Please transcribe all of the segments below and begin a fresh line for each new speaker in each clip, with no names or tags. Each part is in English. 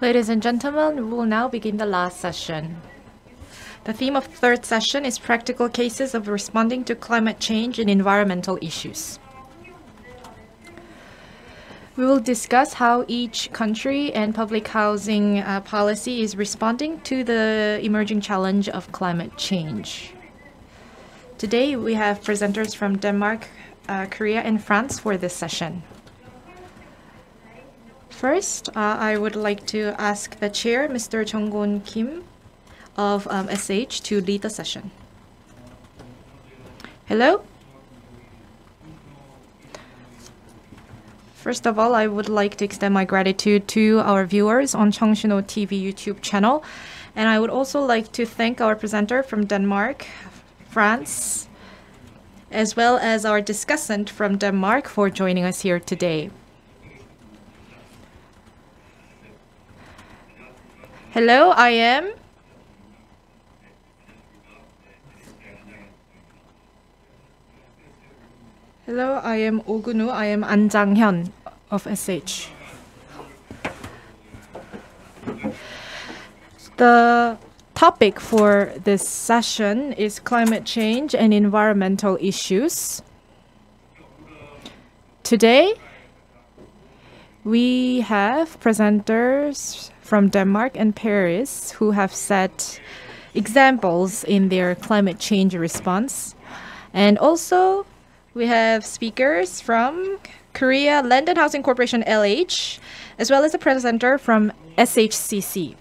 Ladies and gentlemen, we will now begin the last session. The theme of the third session is practical cases of responding to climate change and environmental issues. We will discuss how each country and public housing uh, policy is responding to the emerging challenge of climate change. Today, we have presenters from Denmark, uh, Korea, and France for this session. First, uh, I would like to ask the chair, Mr. Jonggon Kim of um, SH, to lead the session. Hello? First of all, I would like to extend my gratitude to our viewers on Cheongsinho TV YouTube channel. And I would also like to thank our presenter from Denmark, France, as well as our discussant from Denmark for joining us here today. Hello, I am. Hello, I am Ogunu. I am An Jang-hyun of SH. The topic for this session is climate change and environmental issues. Today, we have presenters from Denmark and Paris who have set examples in their climate change response. And also, we have speakers from Korea Land and Housing Corporation LH, as well as a presenter from SHCC,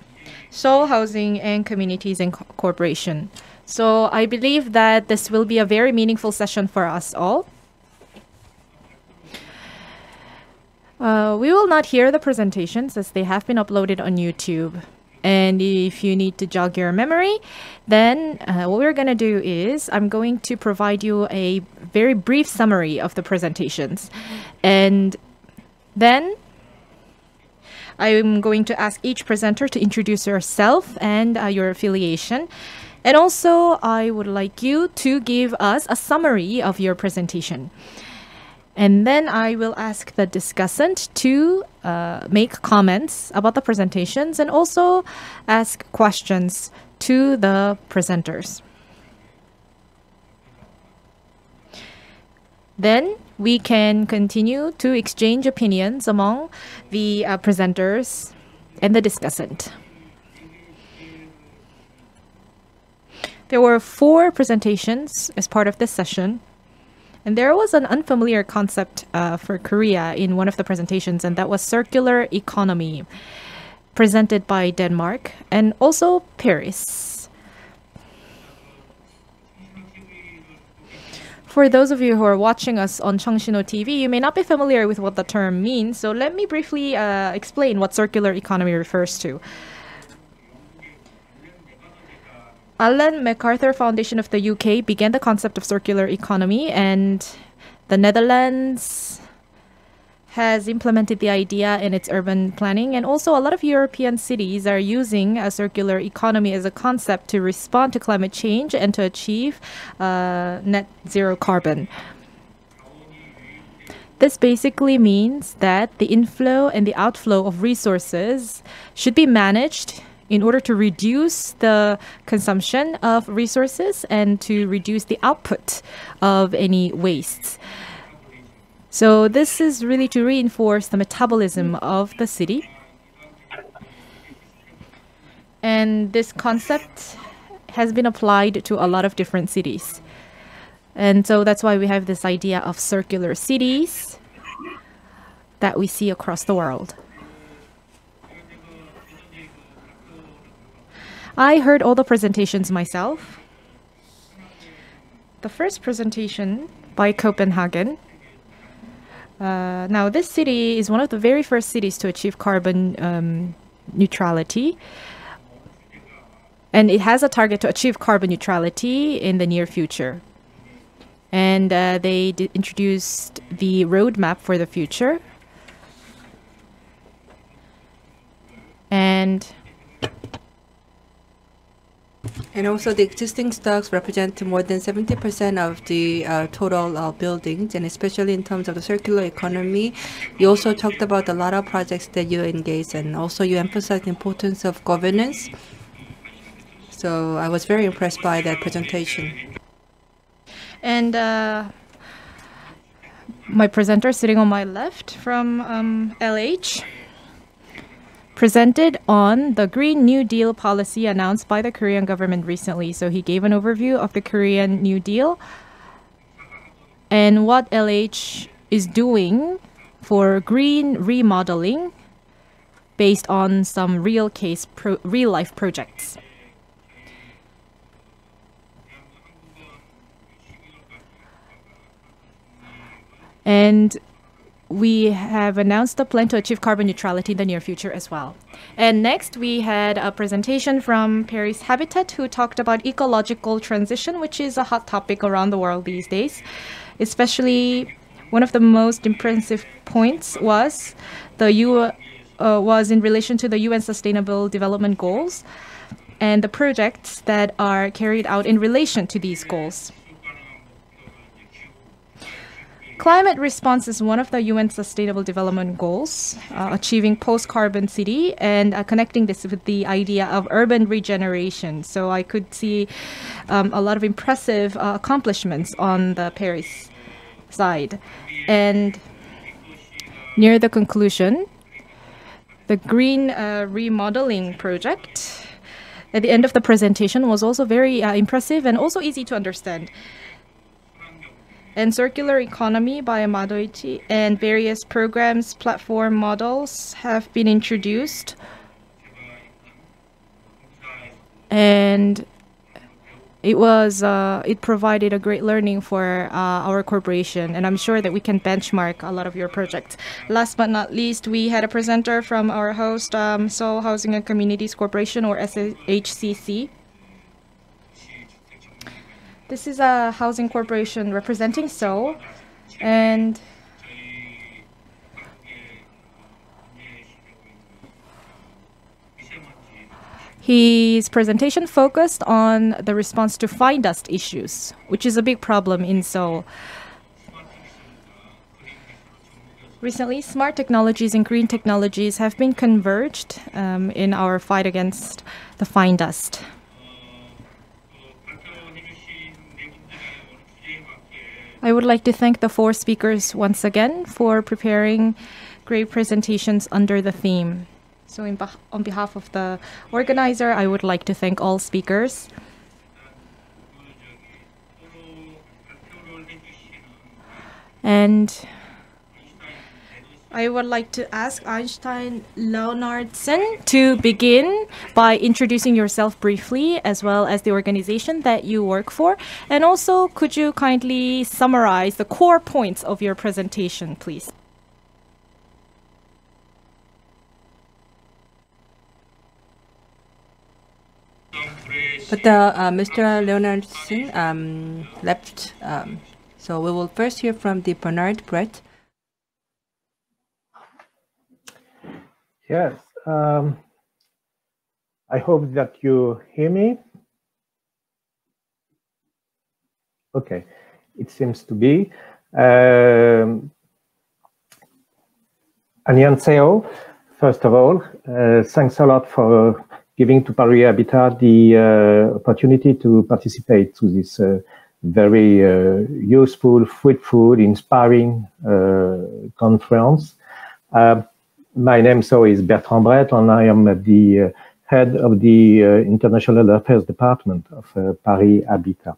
Seoul Housing and Communities and Corporation. So I believe that this will be a very meaningful session for us all. Uh, we will not hear the presentations as they have been uploaded on YouTube. And if you need to jog your memory, then uh, what we're going to do is I'm going to provide you a very brief summary of the presentations. And then I'm going to ask each presenter to introduce yourself and uh, your affiliation. And also, I would like you to give us a summary of your presentation. And then I will ask the discussant to uh, make comments about the presentations and also ask questions to the presenters. Then we can continue to exchange opinions among the uh, presenters and the discussant. There were four presentations as part of this session. And there was an unfamiliar concept uh, for Korea in one of the presentations, and that was circular economy, presented by Denmark and also Paris. For those of you who are watching us on Cheongsinho TV, you may not be familiar with what the term means, so let me briefly uh, explain what circular economy refers to. Ellen MacArthur Foundation of the UK began the concept of circular economy, and the Netherlands has implemented the idea in its urban planning. And also, a lot of European cities are using a circular economy as a concept to respond to climate change and to achieve uh, net zero carbon. This basically means that the inflow and the outflow of resources should be managed in order to reduce the consumption of resources and to reduce the output of any wastes. So this is really to reinforce the metabolism of the city. And this concept has been applied to a lot of different cities. And so that's why we have this idea of circular cities that we see across the world. I heard all the presentations myself. The first presentation by Copenhagen. Uh, now, this city is one of the very first cities to achieve carbon um, neutrality. And it has a target to achieve carbon neutrality in the near future. And uh, they introduced the roadmap for the future. And
And also the existing stocks represent more than 70% of the uh, total uh, buildings, and especially in terms of the circular economy. You also talked about a lot of projects that you engage in. Also, you emphasized the importance of governance. So I was very impressed by that presentation.
And uh, my presenter sitting on my left from um, LH presented on the Green New Deal policy announced by the Korean government recently. So he gave an overview of the Korean New Deal and what LH is doing for green remodeling based on some real case real life projects. And we have announced a plan to achieve carbon neutrality in the near future as well. And next, we had a presentation from Paris Habitat, who talked about ecological transition, which is a hot topic around the world these days. Especially, one of the most impressive points was the U uh, was in relation to the UN Sustainable Development Goals and the projects that are carried out in relation to these goals. Climate response is one of the UN Sustainable Development Goals, uh, achieving post carbon city and uh, connecting this with the idea of urban regeneration. So I could see um, a lot of impressive uh, accomplishments on the Paris side. And near the conclusion, the green uh, remodeling project at the end of the presentation was also very uh, impressive and also easy to understand and circular economy by Madoichi and various programs, platform models have been introduced. And it was uh, it provided a great learning for uh, our corporation and i'm sure that we can benchmark a lot of your projects last but not least we had a presenter from our host um, seoul housing and communities corporation or shcc this is a housing corporation representing Seoul, and His presentation focused on the response to fine dust issues, which is a big problem in Seoul. Recently, smart technologies and green technologies have been converged um, in our fight against the fine dust. I would like to thank the four speakers once again for preparing great presentations under the theme. So, on behalf of the organizer, I would like to thank all speakers. And I would like to ask Øystein Leonardsen to begin by introducing yourself briefly, as well as the organization that you work for. And also, could you kindly summarize the core points of your presentation, please?
But uh, uh, Mr. Leonardsen um, left, um, so we will first hear from the Bernard Bret.
Yes. Um, I hope that you hear me. Okay, it seems to be. Um, first of all, uh, thanks a lot for giving to Paris Habitat the uh, opportunity to participate to this uh, very uh, useful, fruitful, inspiring uh, conference. Uh, my name so is Bertrand Bret, and I am the uh, head of the uh, International Affairs Department of uh, Paris Habitat.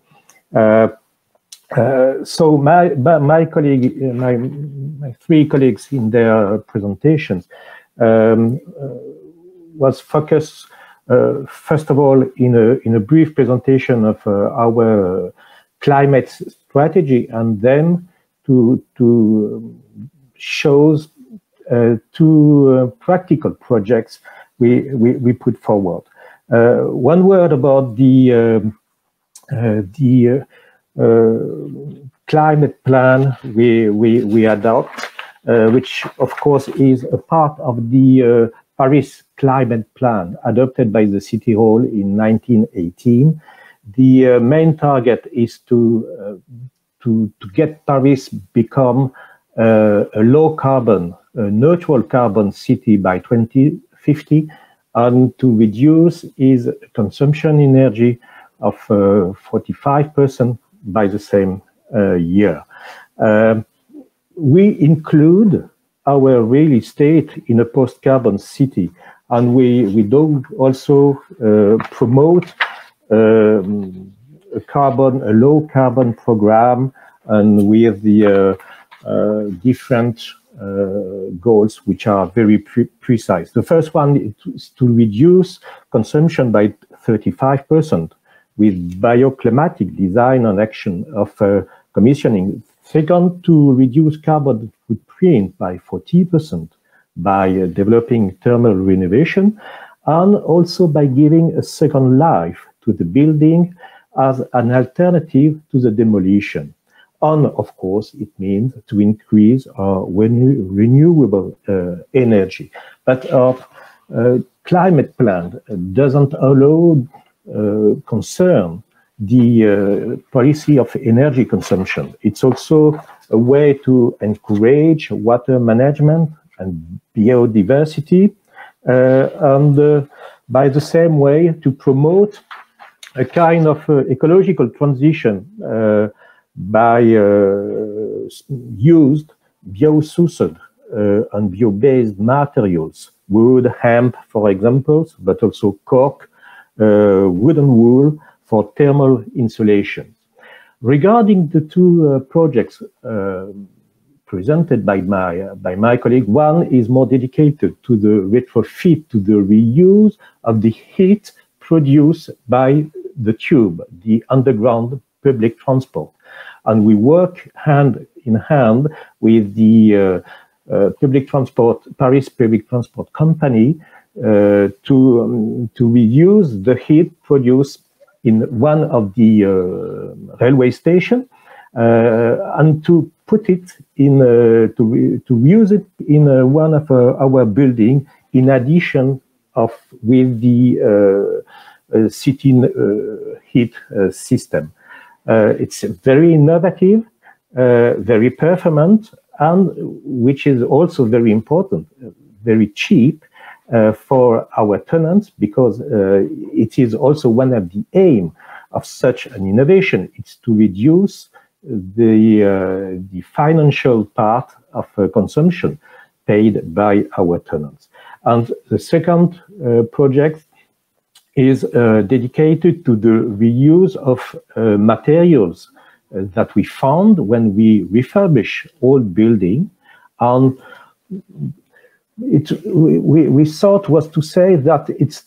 so my my colleague, my, my three colleagues in their presentations um, was focused uh, first of all, in a, in a brief presentation of uh, our climate strategy, and then to, to shows uh, two uh, practical projects we, we, we put forward. Uh, one word about the, um, the climate plan we, we, we adopt, which of course is a part of the Paris climate plan adopted by the City Hall in 1918. The uh, main target is to, uh, to, to get Paris become uh, a low carbon, neutral carbon city by 2050 and to reduce its consumption energy of 45% by the same year. Um, we include our real estate in a post-carbon city, and we we do also uh, promote um, a carbon, a low carbon program, and with the uh, uh, different uh, goals which are very pre precise. The first one is to reduce consumption by 35% with bioclimatic design and action of uh, commissioning Second, to reduce carbon footprint by 40% by uh, developing thermal renovation and also by giving a second life to the building as an alternative to the demolition. And of course, it means to increase our renewable uh, energy. But our uh, climate plan doesn't allow uh, concern the uh, policy of energy consumption. It's also a way to encourage water management and biodiversity, uh, and uh, by the same way to promote a kind of uh, ecological transition uh, by uh, used bio-sourced and bio-based materials, wood, hemp, for example, but also cork, wooden wool, for thermal insulation. Regarding the two uh, projects uh, presented by my, uh, by my colleague, one is more dedicated to the retrofit, to the reuse of the heat produced by the tube, the underground public transport. And we work hand in hand with the uh, uh, public transport, Paris Public Transport Company, uh, to, um, to reuse the heat produced in one of the uh, railway station uh, and to put it in uh, to to use it in one of our building in addition of with the city heat system. It's very innovative, very performant, and which is also very important, very cheap, uh, for our tenants because uh, it is also one of the aim of such an innovation. It's to reduce the, uh, the financial part of consumption paid by our tenants. And the second project is uh, dedicated to the reuse of uh, materials uh, that we found when we refurbish old building and it, we, we thought was to say that it's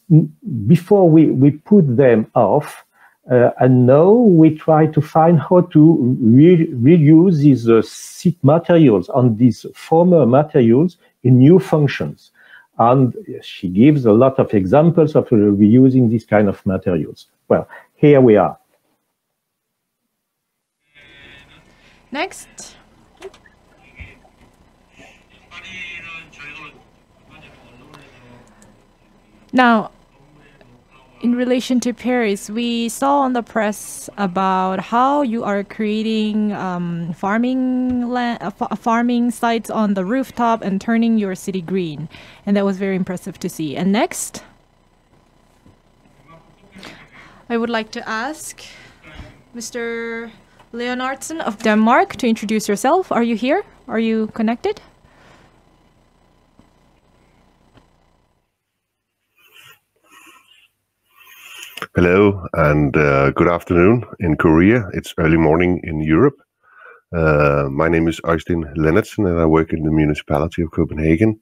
before we, we put them off, uh, and now we try to find how to re reuse these uh, seat materials and these former materials in new functions. And she gives a lot of examples of reusing these kind of materials. Well, here we are.
Next. Now, in relation to Paris, we saw on the press about how you are creating um, farming land, uh, farming sites on the rooftop and turning your city green, and that was very impressive to see. And next, I would like to ask Mr. Leonardsen of Denmark to introduce yourself. Are you here? Are you connected?
Hello and uh, good afternoon in Korea. It's early morning in Europe. Uh, my name is Øystein Leonardsen and I work in the municipality of Copenhagen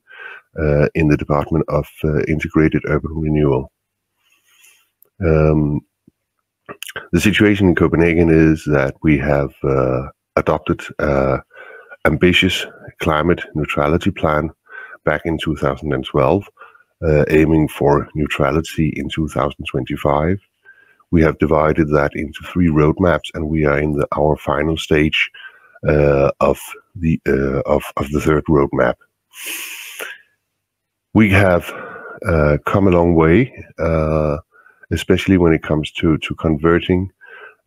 uh, in the Department of uh, Integrated Urban Renewal. Um, the situation in Copenhagen is that we have uh, adopted an ambitious climate neutrality plan back in 2012 uh, aiming for neutrality in 2025. We have divided that into three roadmaps, and we are in the, our final stage uh, of the uh, of of the third roadmap. We have uh, come a long way, uh, especially when it comes to to converting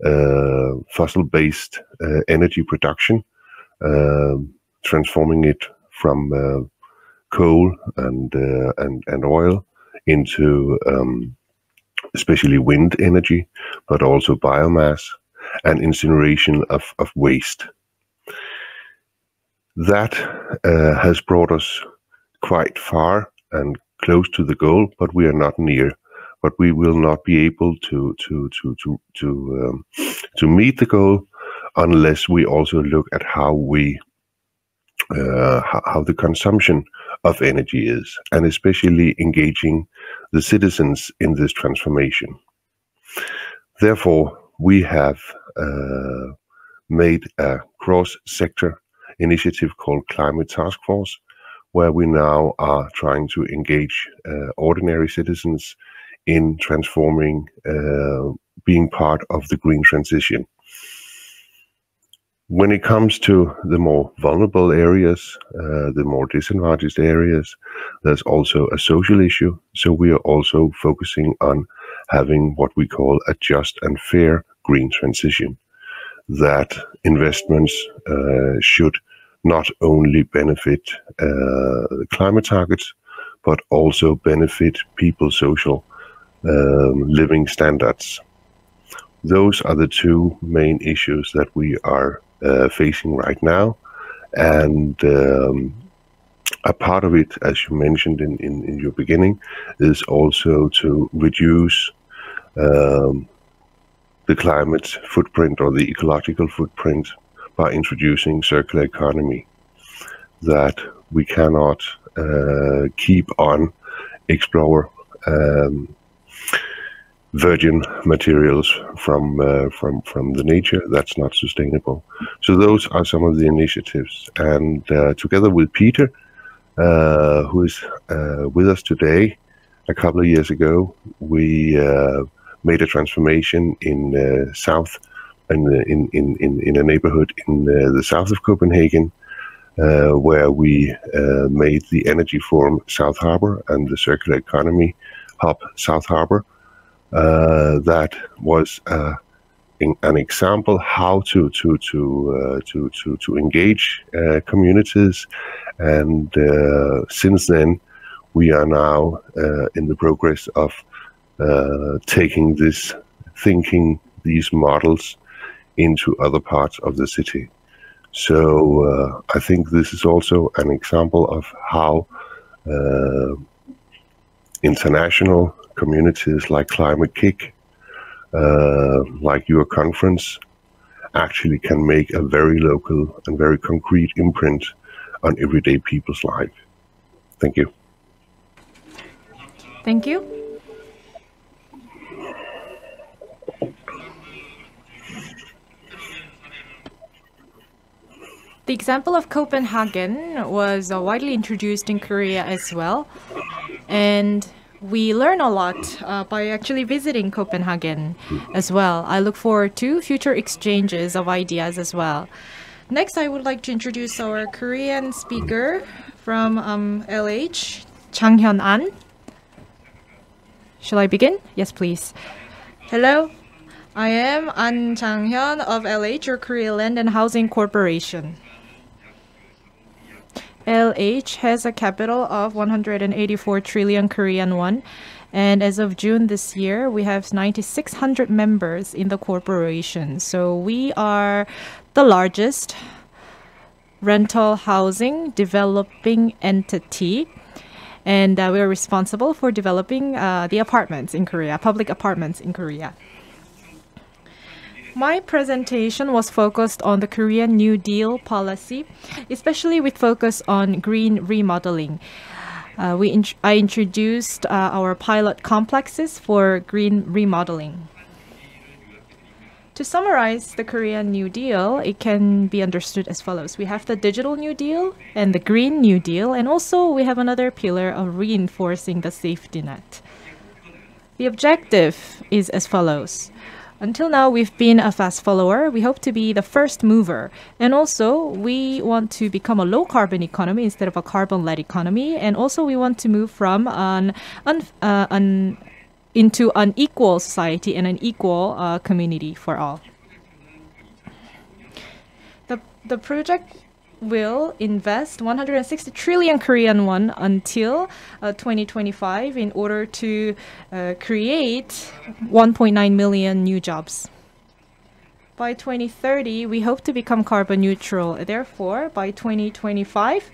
uh, fossil-based energy production, transforming it from coal and and and oil into um, especially wind energy, but also biomass and incineration of, of waste. That uh, has brought us quite far and close to the goal, but we are not near. But we will not be able to to to to to um, to meet the goal unless we also look at how we uh, how, the consumption of energy is, and especially engaging the citizens in this transformation. Therefore, we have uh, made a cross-sector initiative called Climate Task Force, where we now are trying to engage uh, ordinary citizens in transforming, uh, being part of the green transition. When it comes to the more vulnerable areas, uh, the more disadvantaged areas, there's also a social issue. So we are also focusing on having what we call a just and fair green transition. That investments uh, should not only benefit uh, climate targets, but also benefit people's social um, living standards. Those are the two main issues that we are facing right now. And um, a part of it, as you mentioned in, in, in your beginning, is also to reduce um, the climate footprint or the ecological footprint by introducing circular economy. That we cannot uh, keep on explore um, virgin materials from uh, from from the nature. That's not sustainable. So those are some of the initiatives. And uh, together with peter uh, who is uh, with us today a couple of years ago we uh, made a transformation in uh, south in, in in in a neighborhood in the south of copenhagen where we made the energy forum south harbor and the circular economy hub south harbor that was uh, an example how to to to uh, to, to to engage uh, communities, and uh, since then we are now uh, in the progress of taking this thinking, these models, into other parts of the city. So I think this is also an example of how international communities like Climate-KIC, uh, like your conference, actually can make a very local and very concrete imprint on everyday people's life. Thank you.
Thank you. The example of Copenhagen was uh, widely introduced in Korea as well. And we learn a lot uh, by actually visiting Copenhagen as well. I look forward to future exchanges of ideas as well. Next, I would like to introduce our Korean speaker from um, LH, Jang Hyun An. Shall I begin? Yes, please. Hello, I am An Jang Hyun of LH, or Korea Land and Housing Corporation. LH has a capital of 184 trillion Korean won. And as of June this year, we have 9,600 members in the corporation. So we are the largest rental housing developing entity. And uh, we're responsible for developing uh, the apartments in Korea, public apartments in Korea. My presentation was focused on the Korean New Deal policy, especially with focus on green remodeling. Uh, we int I introduced uh, our pilot complexes for green remodeling. To summarize the Korean New Deal, it can be understood as follows. We have the Digital New Deal and the Green New Deal, and also we have another pillar of reinforcing the safety net. The objective is as follows Until now, we've been a fast follower. We hope to be the first mover. And also, we want to become a low carbon economy instead of a carbon led economy. And also, we want to move from an, un, uh, an into an equal society and an equal uh, community for all. The, the project will invest 160 trillion Korean won until uh, 2025 in order to uh, create 1.9 million new jobs. By 2030, we hope to become carbon neutral. Therefore, by 2025,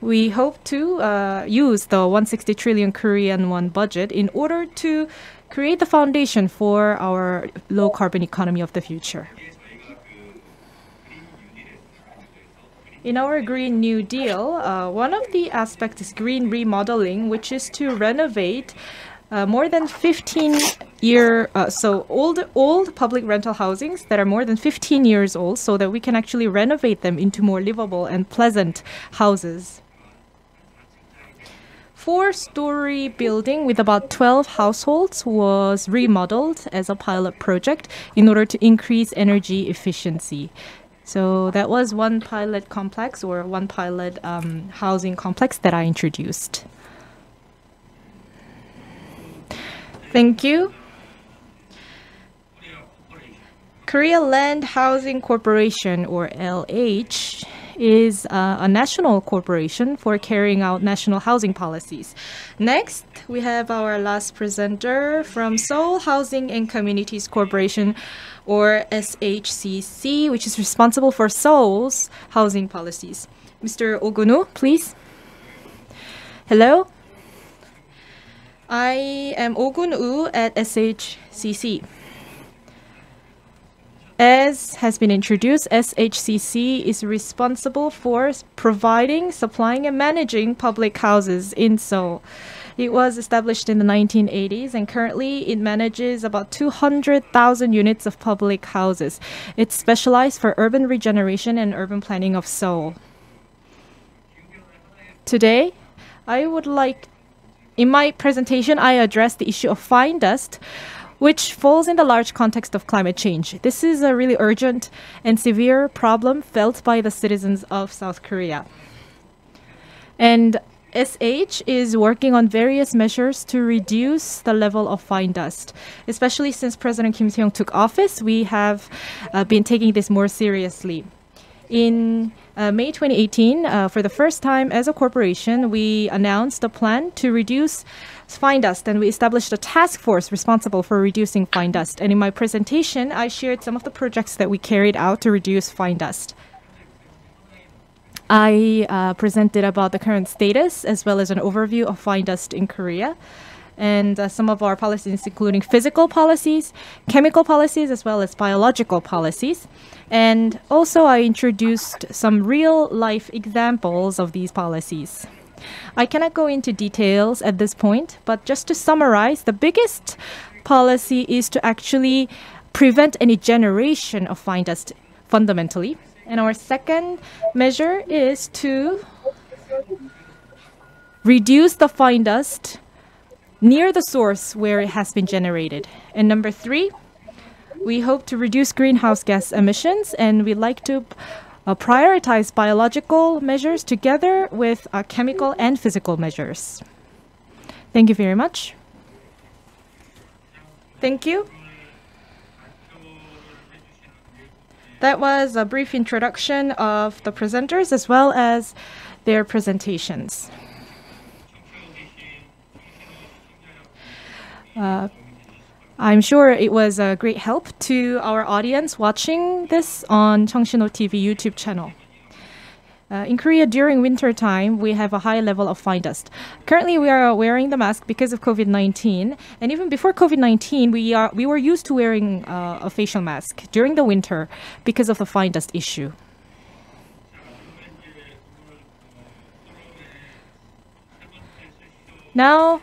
we hope to uh, use the 160 trillion Korean won budget in order to create the foundation for our low carbon economy of the future. In our Green New Deal, uh, one of the aspects is green remodeling, which is to renovate uh, more than 15 year uh, so old old public rental housings that are more than 15 years old so that we can actually renovate them into more livable and pleasant houses. Four story building with about 12 households was remodeled as a pilot project in order to increase energy efficiency so that was one pilot complex or one pilot um, housing complex that I introduced. Thank you. Korea Land Housing Corporation, or LH, is uh, a national corporation for carrying out national housing policies. Next, we have our last presenter from Seoul Housing and Communities Corporation, or SHCC, which is responsible for Seoul's housing policies. Mr. Ogunu, please. Hello. I am Ogun Woo at SHCC. As has been introduced, SHCC is responsible for providing, supplying, and managing public houses in Seoul. It was established in the 1980s and currently it manages about 200,000 units of public houses. It's specialized for urban regeneration and urban planning of Seoul. Today, I would like, in my presentation, I address the issue of fine dust, which falls in the large context of climate change. This is a really urgent and severe problem felt by the citizens of South Korea. And SH is working on various measures to reduce the level of fine dust. Especially since President Kim Seong took office, we have uh, been taking this more seriously. In uh, May 2018, uh, for the first time as a corporation, we announced a plan to reduce fine dust and we established a task force responsible for reducing fine dust. And in my presentation, I shared some of the projects that we carried out to reduce fine dust. I uh, presented about the current status as well as an overview of fine dust in Korea and uh, some of our policies, including physical policies, chemical policies, as well as biological policies. And also, I introduced some real life examples of these policies. I cannot go into details at this point, but just to summarize, the biggest policy is to actually prevent any generation of fine dust fundamentally. And our second measure is to reduce the fine dust near the source where it has been generated. And number three, we hope to reduce greenhouse gas emissions and we like to uh, prioritize biological measures together with uh, chemical and physical measures. Thank you very much. Thank you. That was a brief introduction of the presenters as well as their presentations. Uh, I'm sure it was a great help to our audience watching this on Cheongsinho TV YouTube channel. Uh, in Korea, during winter time, we have a high level of fine dust. Currently, we are wearing the mask because of COVID-19, and even before COVID-19, we are we were used to wearing uh, a facial mask during the winter because of the fine dust issue. Now,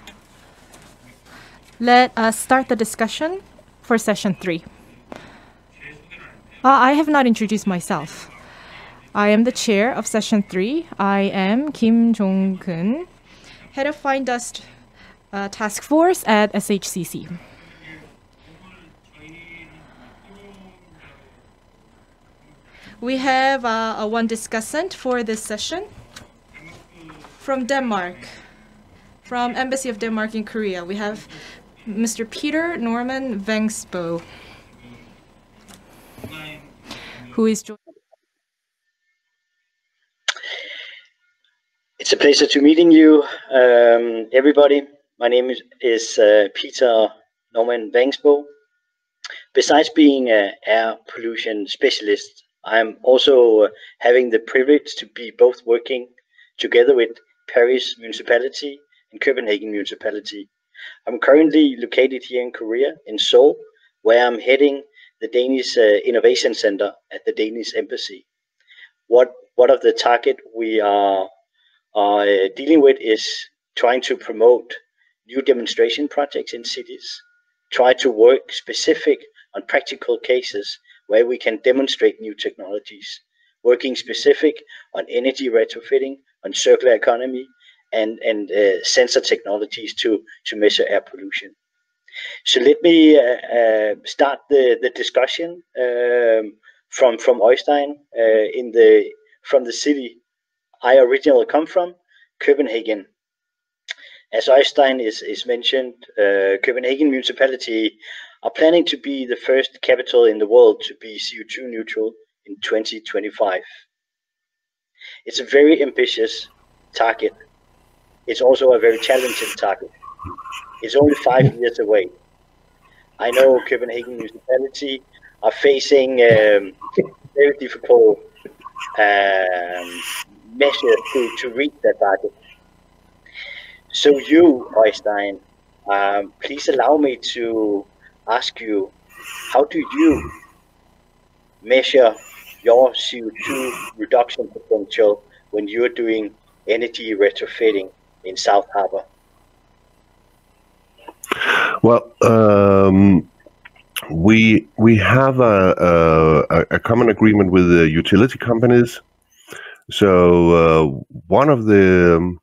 let us start the discussion for session three. Uh, I have not introduced myself. I am the chair of session three. I am Kim Jong-kun, head of Fine Dust uh, Task Force at SHCC. We have uh, one discussant for this session from Denmark, from Embassy of Denmark in Korea. We have Mr. Peter Norman Vangsbo, who is joining.
It's a pleasure to meeting you, um, everybody. My name is, is uh, Peter Norman Vangsbo. Besides being an air pollution specialist, I'm also having the privilege to be both working together with Paris Municipality and Copenhagen Municipality. I'm currently located here in Korea, in Seoul, where I'm heading the Danish uh, Innovation Center at the Danish Embassy. What what of the target we are are uh, dealing with is trying to promote new demonstration projects in cities, try to work specific on practical cases where we can demonstrate new technologies, working specific on energy retrofitting, on circular economy, and and uh, sensor technologies to to measure air pollution. So let me uh, uh, start the the discussion um, from from Øystein uh, in the from the city I originally come from, Copenhagen. As Øystein is, is mentioned, uh, Copenhagen municipality are planning to be the first capital in the world to be CO2 neutral in 2025. It's a very ambitious target. It's also a very challenging target. It's only five years away. I know Copenhagen municipality are facing um, very difficult um, measures to, to reach that target. So you, Øystein, um, please allow me to ask you, how do you measure your CO2 reduction potential when you're doing energy retrofitting in South Harbor?
Well, um, we we have a, a, a common agreement with the utility companies. So uh, one of the um,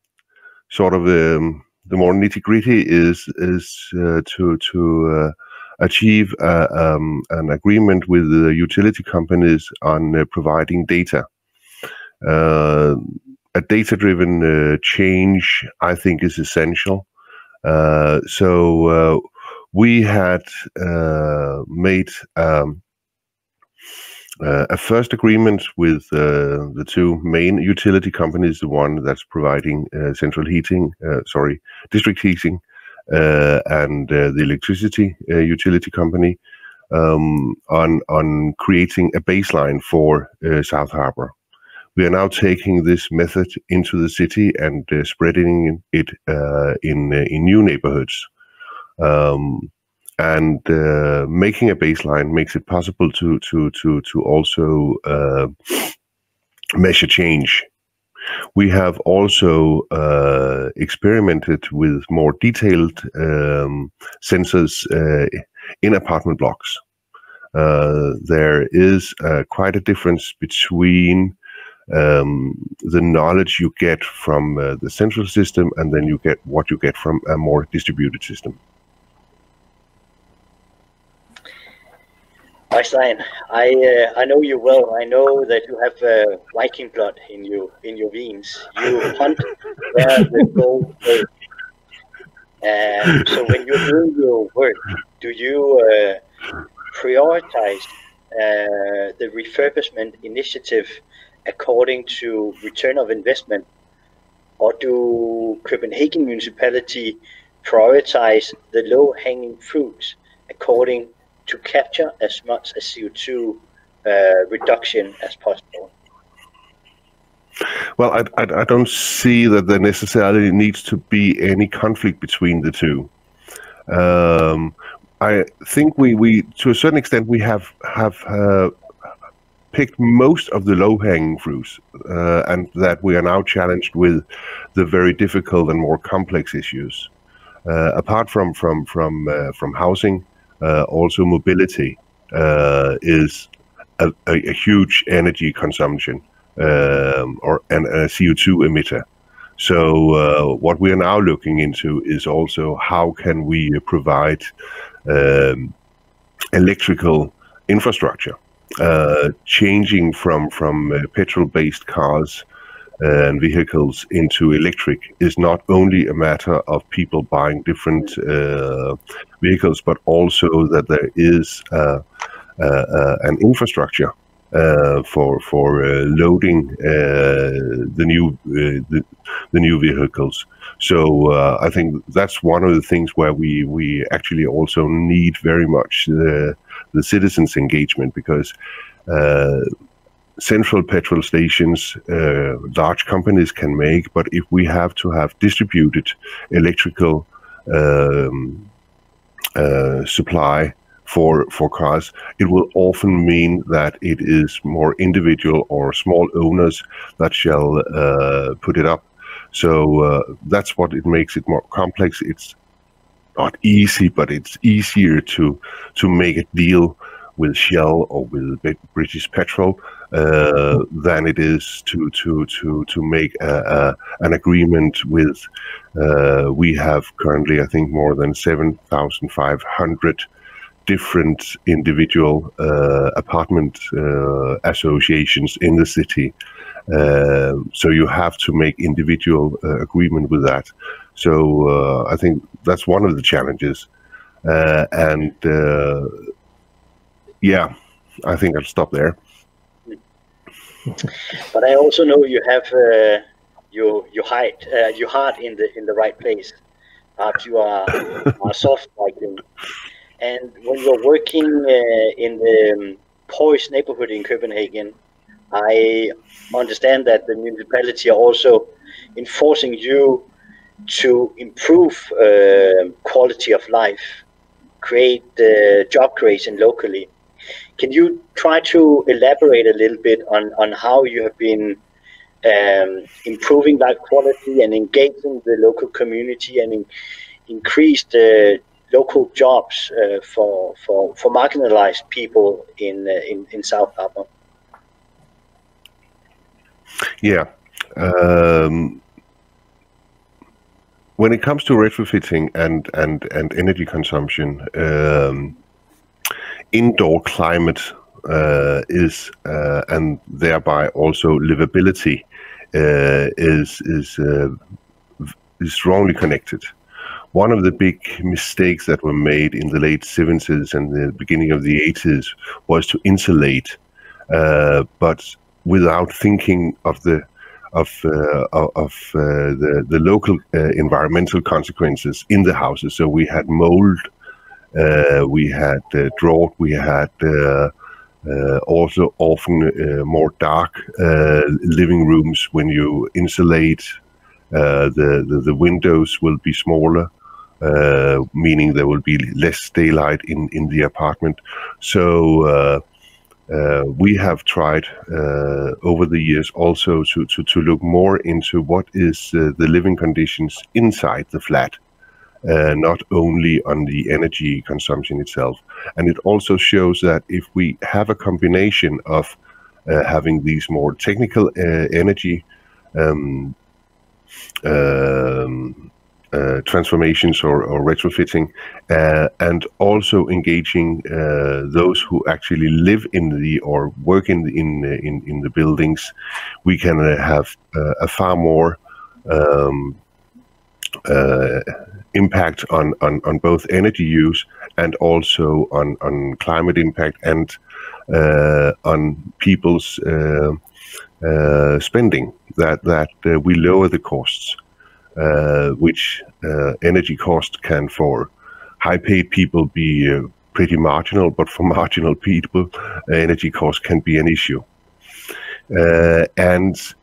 sort of the, um, the more nitty gritty is is uh, to to uh, achieve uh, um, an agreement with the utility companies on uh, providing data. Uh, a data-driven uh, change, I think, is essential. Uh, so uh, we had made um, a first agreement with the two main utility companies, the one that's providing central heating, sorry, district heating, uh, and uh, the electricity uh, utility company um, on on creating a baseline for South Harbor. We are now taking this method into the city and spreading it in in new neighborhoods. Um, and uh, making a baseline makes it possible to to to to also uh, measure change we have also uh, experimented with more detailed um, sensors uh, in apartment blocks. Uh, there is uh, quite a difference between um, the knowledge you get from uh, the central system and then you get what you get from a more distributed system.
I uh, I know you well. I know that you have uh, Viking blood in you in your veins. You hunt where the gold is. And so when you're doing your work, do you uh, prioritize uh, the refurbishment initiative according to return of investment, or do Copenhagen municipality prioritize the low-hanging fruits according to capture as much as CO2 uh, reduction as possible.
Well, I, I, I, don't see that there necessarily needs to be any conflict between the two. Um, I think we, we, to a certain extent, we have have uh, picked most of the low-hanging fruits, uh, and that we are now challenged with the very difficult and more complex issues. Uh, apart from from from uh, from housing, uh, also mobility uh, is a, a, huge energy consumption um, or and a CO2 emitter. So uh, what we are now looking into is also how can we provide um, electrical infrastructure uh, changing from from uh, petrol-based cars and vehicles into electric is not only a matter of people buying different uh, vehicles, but also that there is uh, uh, uh an infrastructure uh, for for uh, loading the new the, the new vehicles. So I think that's one of the things where we we actually also need very much the the citizens' engagement because central petrol stations uh, large companies can make, but if we have to have distributed electrical um, uh, supply for for cars, it will often mean that it is more individual or small owners that shall uh, put it up. So uh, that's what it makes it more complex. It's not easy, but it's easier to to make a deal with Shell or with British Petrol uh, than it is to to to to make a, a, an agreement with. Uh, we have currently, I think, more than seven thousand five hundred different individual uh, apartment uh, associations in the city. Uh, so you have to make individual uh, agreement with that. So I think that's one of the challenges. and yeah, I think I'll stop there.
but I also know you have uh, your your height, uh, your heart in the in the right place. Perhaps you are, are soft like him. And when you're working uh, in the um, poised neighborhood in Copenhagen, I understand that the municipality are also enforcing you to improve uh, quality of life, create uh, job creation locally. Can you try to elaborate a little bit on, on how you have been um, improving life quality and engaging the local community and in, increase the local jobs uh, for, for, for marginalized people in, uh, in, in South Harbour?
Yeah. Um, when it comes to retrofitting and, and, and energy consumption, um, indoor climate uh, is uh, and thereby also livability uh, is is uh, is strongly connected. One of the big mistakes that were made in the late 70s and the beginning of the 80s was to insulate, uh, but without thinking of the of uh, of the the local environmental consequences in the houses. So we had mold uh, we had uh, drought. We had uh, also often more dark living rooms when you insulate. the, the the windows will be smaller. Uh, meaning there will be less daylight in, in the apartment. So uh, uh, we have tried over the years also to, to, to look more into what is the living conditions inside the flat uh, not only on the energy consumption itself. And it also shows that if we have a combination of uh, having these more technical uh, energy um, um, uh, transformations or, or retrofitting, uh, and also engaging uh, those who actually live in the or work in the, in, in in the buildings, we can have a far more um, uh, impact on, on, on both energy use and also on, on climate impact and uh, on people's uh, uh, spending, that, that uh, we lower the costs, uh, which uh, energy cost can for high-paid people be pretty marginal, but for marginal people, energy cost can be an issue. and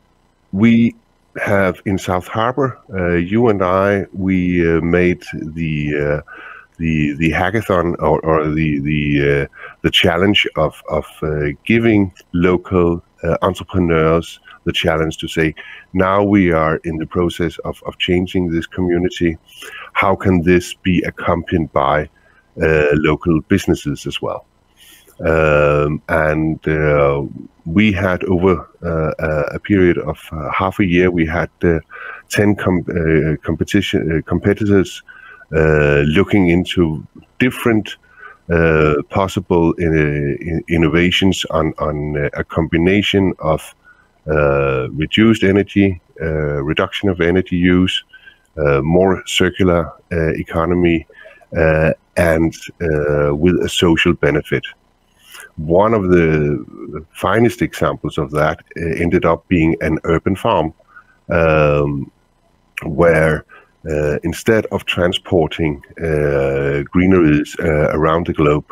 we have in South Harbor, uh, you and I, we uh, made the uh, the the hackathon or, or the the uh, the challenge of of uh, giving local uh, entrepreneurs the challenge to say, now we are in the process of of changing this community. How can this be accompanied by local businesses as well? Um, and uh, we had over uh, a period of uh, half a year, we had 10 com competition competitors looking into different uh, possible in innovations on, on a combination of uh, reduced energy, uh, reduction of energy use, uh, more circular economy, and with a social benefit. One of the finest examples of that ended up being an urban farm um, where uh, instead of transporting uh, greeneries uh, around the globe,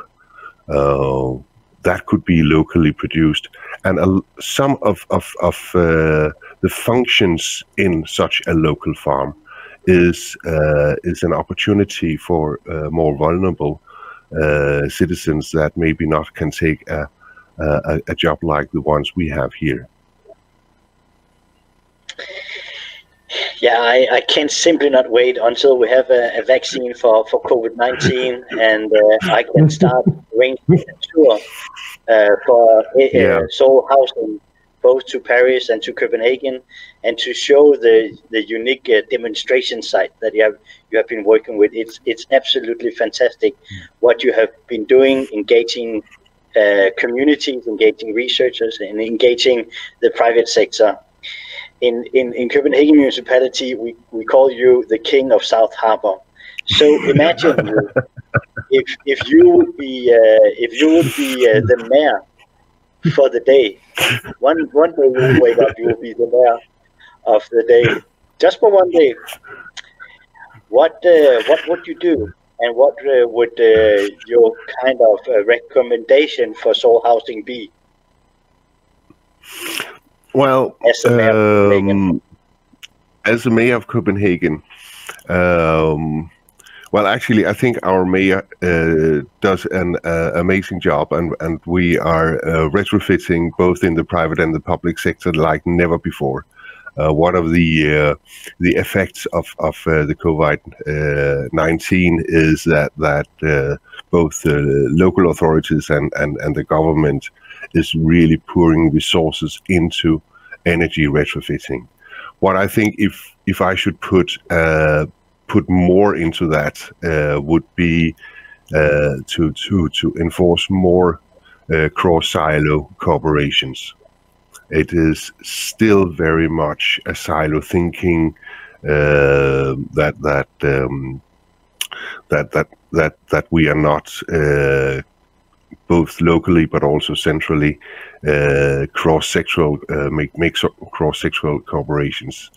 that could be locally produced. And some of, of, of the functions in such a local farm is uh, is an opportunity for uh, more vulnerable uh, citizens that maybe not can take a, a, a job like the ones we have here.
Yeah, I, I can simply not wait until we have a, a vaccine for, for COVID 19 and uh, I can start arranging a tour uh, for uh, yeah. Seoul housing both to Paris and to Copenhagen and to show the, the unique uh, demonstration site that you have you have been working with. It's, it's absolutely fantastic what you have been doing, engaging uh, communities, engaging researchers, and engaging the private sector in, in, in Copenhagen municipality, we, we call you the king of South Harbor. So imagine you, if if you would be uh, if you would be uh, the mayor for the day. One one day you will wake up, you will be the mayor of the day, just for one day. What uh, what would you do, and what uh, would uh, your kind of uh, recommendation for Seoul housing be?
Well, as a mayor, um, as mayor of Copenhagen, um, well, actually, I think our mayor uh, does an uh, amazing job, and and we are uh, retrofitting both in the private and the public sector like never before. Uh, one of the uh, the effects of of uh, the COVID nineteen is that that both the local authorities and, and and the government is really pouring resources into energy retrofitting. What I think if if I should put uh, put more into that uh, would be uh, to to to enforce more uh, cross silo cooperations. It is still very much a silo thinking uh, that that um, that that that that we are not uh, both locally but also centrally uh, cross-sectoral uh, make make cross-sectoral corporations.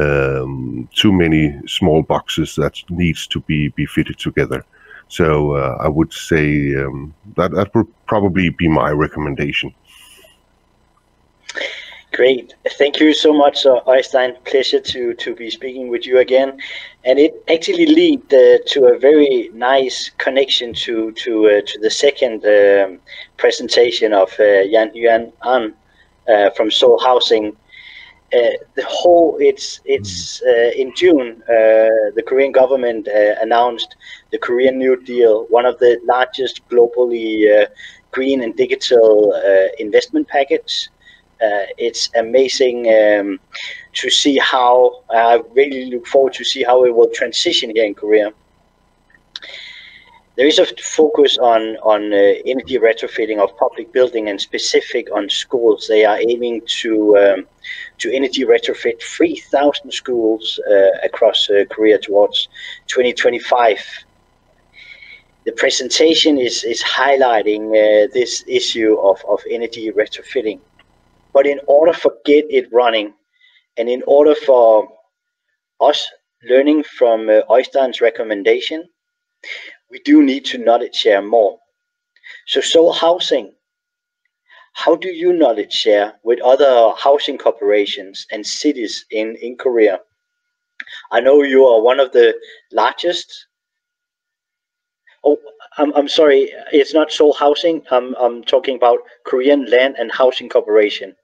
Um, too many small boxes that needs to be be fitted together. So uh, I would say um, that that would probably be my recommendation.
Great. Thank you so much, uh, Øystein. Pleasure to, to be speaking with you again. And it actually lead uh, to a very nice connection to to uh, to the second um, presentation of uh, Jang Hyun An uh, from Seoul Housing. Uh, the whole it's it's uh, in June. the Korean government announced the Korean New Deal, one of the largest globally green and digital investment package uh, it's amazing um, to see how I really look forward to see how it will transition here in Korea. There is a focus on on uh, energy retrofitting of public building and specific on schools. They are aiming to um, to energy retrofit 3,000 schools uh, across uh, Korea towards 2025 the presentation is is highlighting uh, this issue of, of energy retrofitting. But in order for get it running, and in order for us learning from uh, Øystein's recommendation, we do need to knowledge share more. So, Seoul Housing, how do you knowledge share with other housing corporations and cities in, in Korea? I know you are one of the largest. Oh, I'm, I'm sorry, it's not Seoul Housing. I'm, I'm talking about Korean Land and Housing Corporation.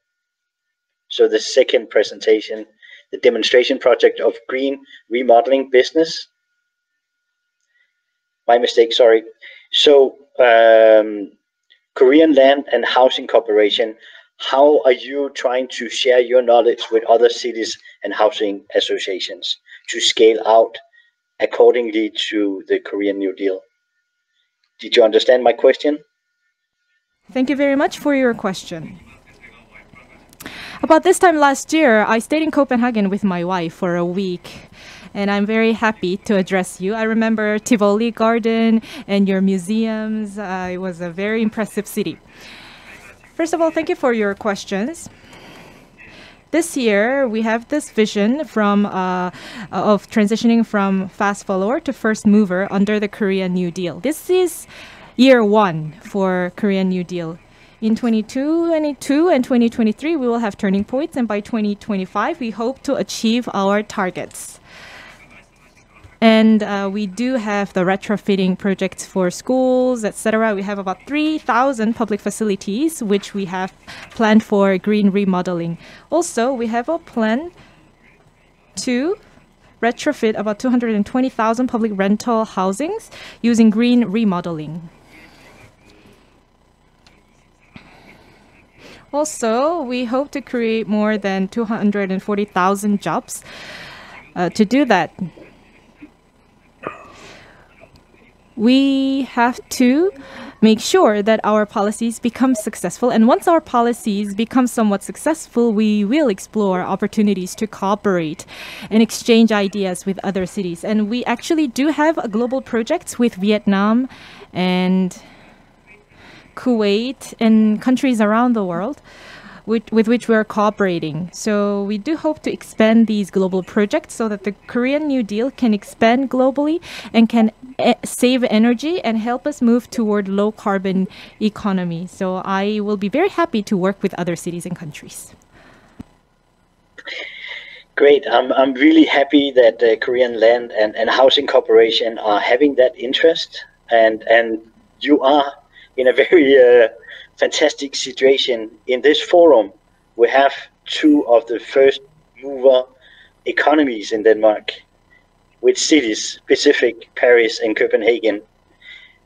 So the second presentation, the demonstration project of green remodeling business. My mistake, sorry. So um, Korean Land and Housing Corporation, how are you trying to share your knowledge with other cities and housing associations to scale out accordingly to the Korean New Deal? did you understand my question?
Thank you very much for your question. About this time last year, I stayed in Copenhagen with my wife for a week. And I'm very happy to address you. I remember Tivoli Garden and your museums. Uh, it was a very impressive city. First of all, thank you for your questions. This year, we have this vision from uh, of transitioning from fast follower to first mover under the Korean New Deal. This is year one for Korean New Deal. In 2022 and 2023, we will have turning points, and by 2025, we hope to achieve our targets. And uh, we do have the retrofitting projects for schools, etc. We have about 3,000 public facilities, which we have planned for green remodeling. Also, we have a plan to retrofit about 220,000 public rental housings using green remodeling. Also, we hope to create more than 240,000 jobs. Uh, to do that, we have to make sure that our policies become successful. And once our policies become somewhat successful, we will explore opportunities to cooperate and exchange ideas with other cities. And we actually do have a global projects with Vietnam and Kuwait and countries around the world with, with which we are cooperating. So we do hope to expand these global projects so that the Korean New Deal can expand globally and can e- save energy and help us move toward low carbon economy. So I will be very happy to work with other cities and countries.
Great. I'm, I'm really happy that the Korean Land and, and Housing Corporation are having that interest and and you are in a very uh, fantastic situation. In this forum, we have two of the first mover economies in Denmark, with cities, specific Paris and Copenhagen.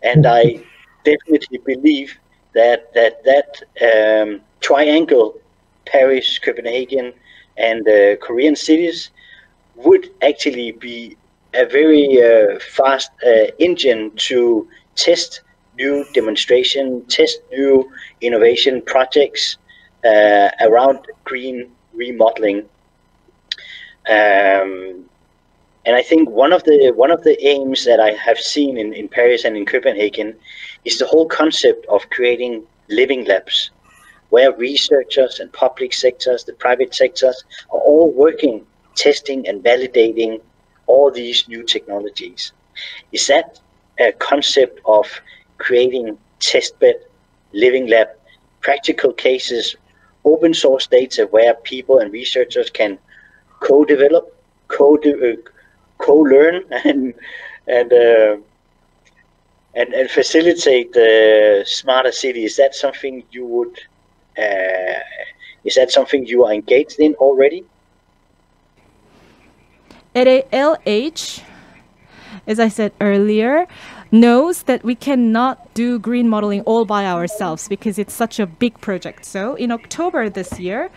And I definitely believe that that that um, triangle, Paris, Copenhagen, and uh, Korean cities, would actually be a very uh, fast uh, engine to test new demonstration, test new innovation projects uh, around green remodeling. Um, and I think one of the one of the aims that I have seen in, in Paris and in Copenhagen is the whole concept of creating living labs, where researchers and public sectors, the private sectors, are all working, testing and validating all these new technologies. Is that a concept of creating testbed, living lab, practical cases, open source data where people and researchers can co-develop, co-de- uh, co-learn, and and uh, and and facilitate the smarter city. Is that something you would? Uh, is that something you are engaged in already?
At LH, as I said earlier, knows that we cannot do green modeling all by ourselves because it's such a big project. So in October this year,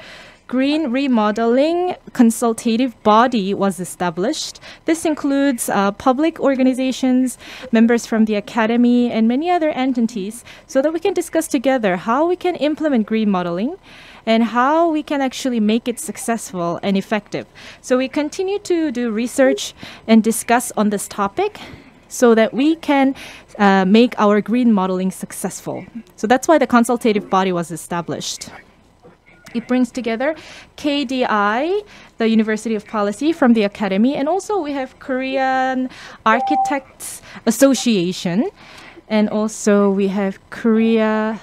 Green Remodeling Consultative Body was established. This includes uh, public organizations, members from the academy, and many other entities so that we can discuss together how we can implement green modeling and how we can actually make it successful and effective. So we continue to do research and discuss on this topic so that we can uh, make our green modeling successful. So that's why the consultative body was established. It brings together KDI, the University of Policy from the Academy, and also we have Korean Architects Association, and also we have Korea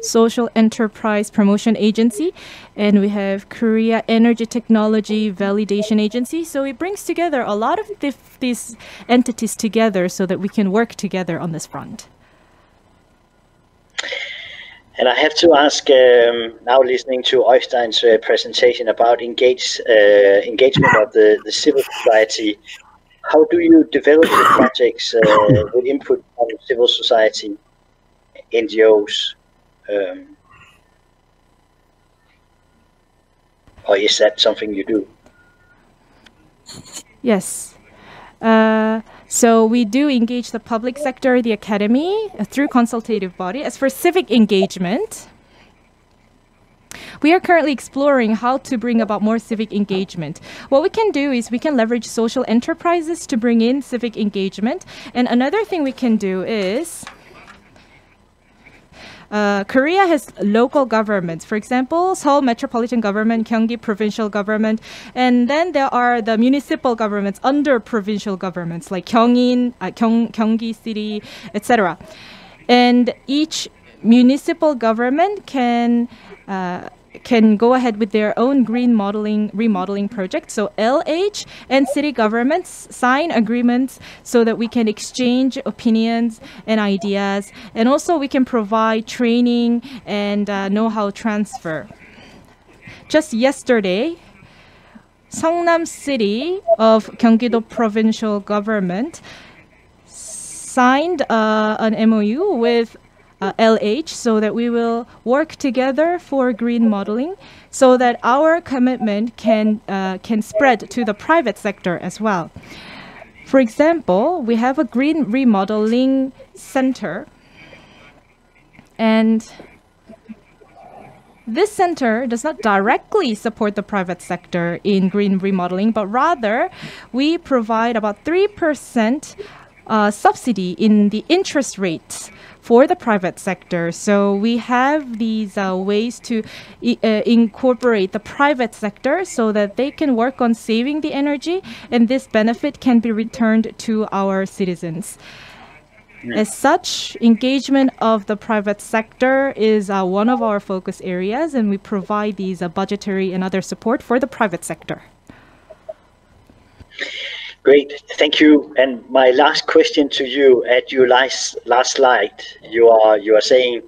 Social Enterprise Promotion Agency, and we have Korea Energy Technology Validation Agency. So it brings together a lot of these entities together so that we can work together on this front.
And I have to ask, um, now listening to Øystein's uh, presentation about engage, uh, engagement of the, the civil society, how do you develop the projects uh, with input from civil society, NGOs? Um, or is that something you do?
Yes. Uh, So we do engage the public sector, the academy, uh, through consultative body. As for civic engagement, we are currently exploring how to bring about more civic engagement. What we can do is we can leverage social enterprises to bring in civic engagement. And another thing we can do is uh, Korea has local governments. For example, Seoul Metropolitan Government, Gyeonggi Provincial Government, and then there are the municipal governments under provincial governments like Gyeongin, uh, Gyeong, Gyeonggi City, etc. And each municipal government can uh, can go ahead with their own green modeling remodeling project. So LH and city governments sign agreements so that we can exchange opinions and ideas, and also we can provide training and uh, know-how transfer. Just yesterday, Seongnam City of Gyeonggi-do Provincial Government signed uh, an MOU with uh, LH so that we will work together for green modeling so that our commitment can, uh, can spread to the private sector as well. For example, we have a green remodeling center and this center does not directly support the private sector in green remodeling, but rather we provide about 3% uh, subsidy in the interest rates for the private sector. So we have these uh, ways to uh, incorporate the private sector so that they can work on saving the energy and this benefit can be returned to our citizens. As such, engagement of the private sector is uh, one of our focus areas, and we provide these uh, budgetary and other support for the private sector.
Great, thank you. And my last question to you: At your last last slide, you are you are saying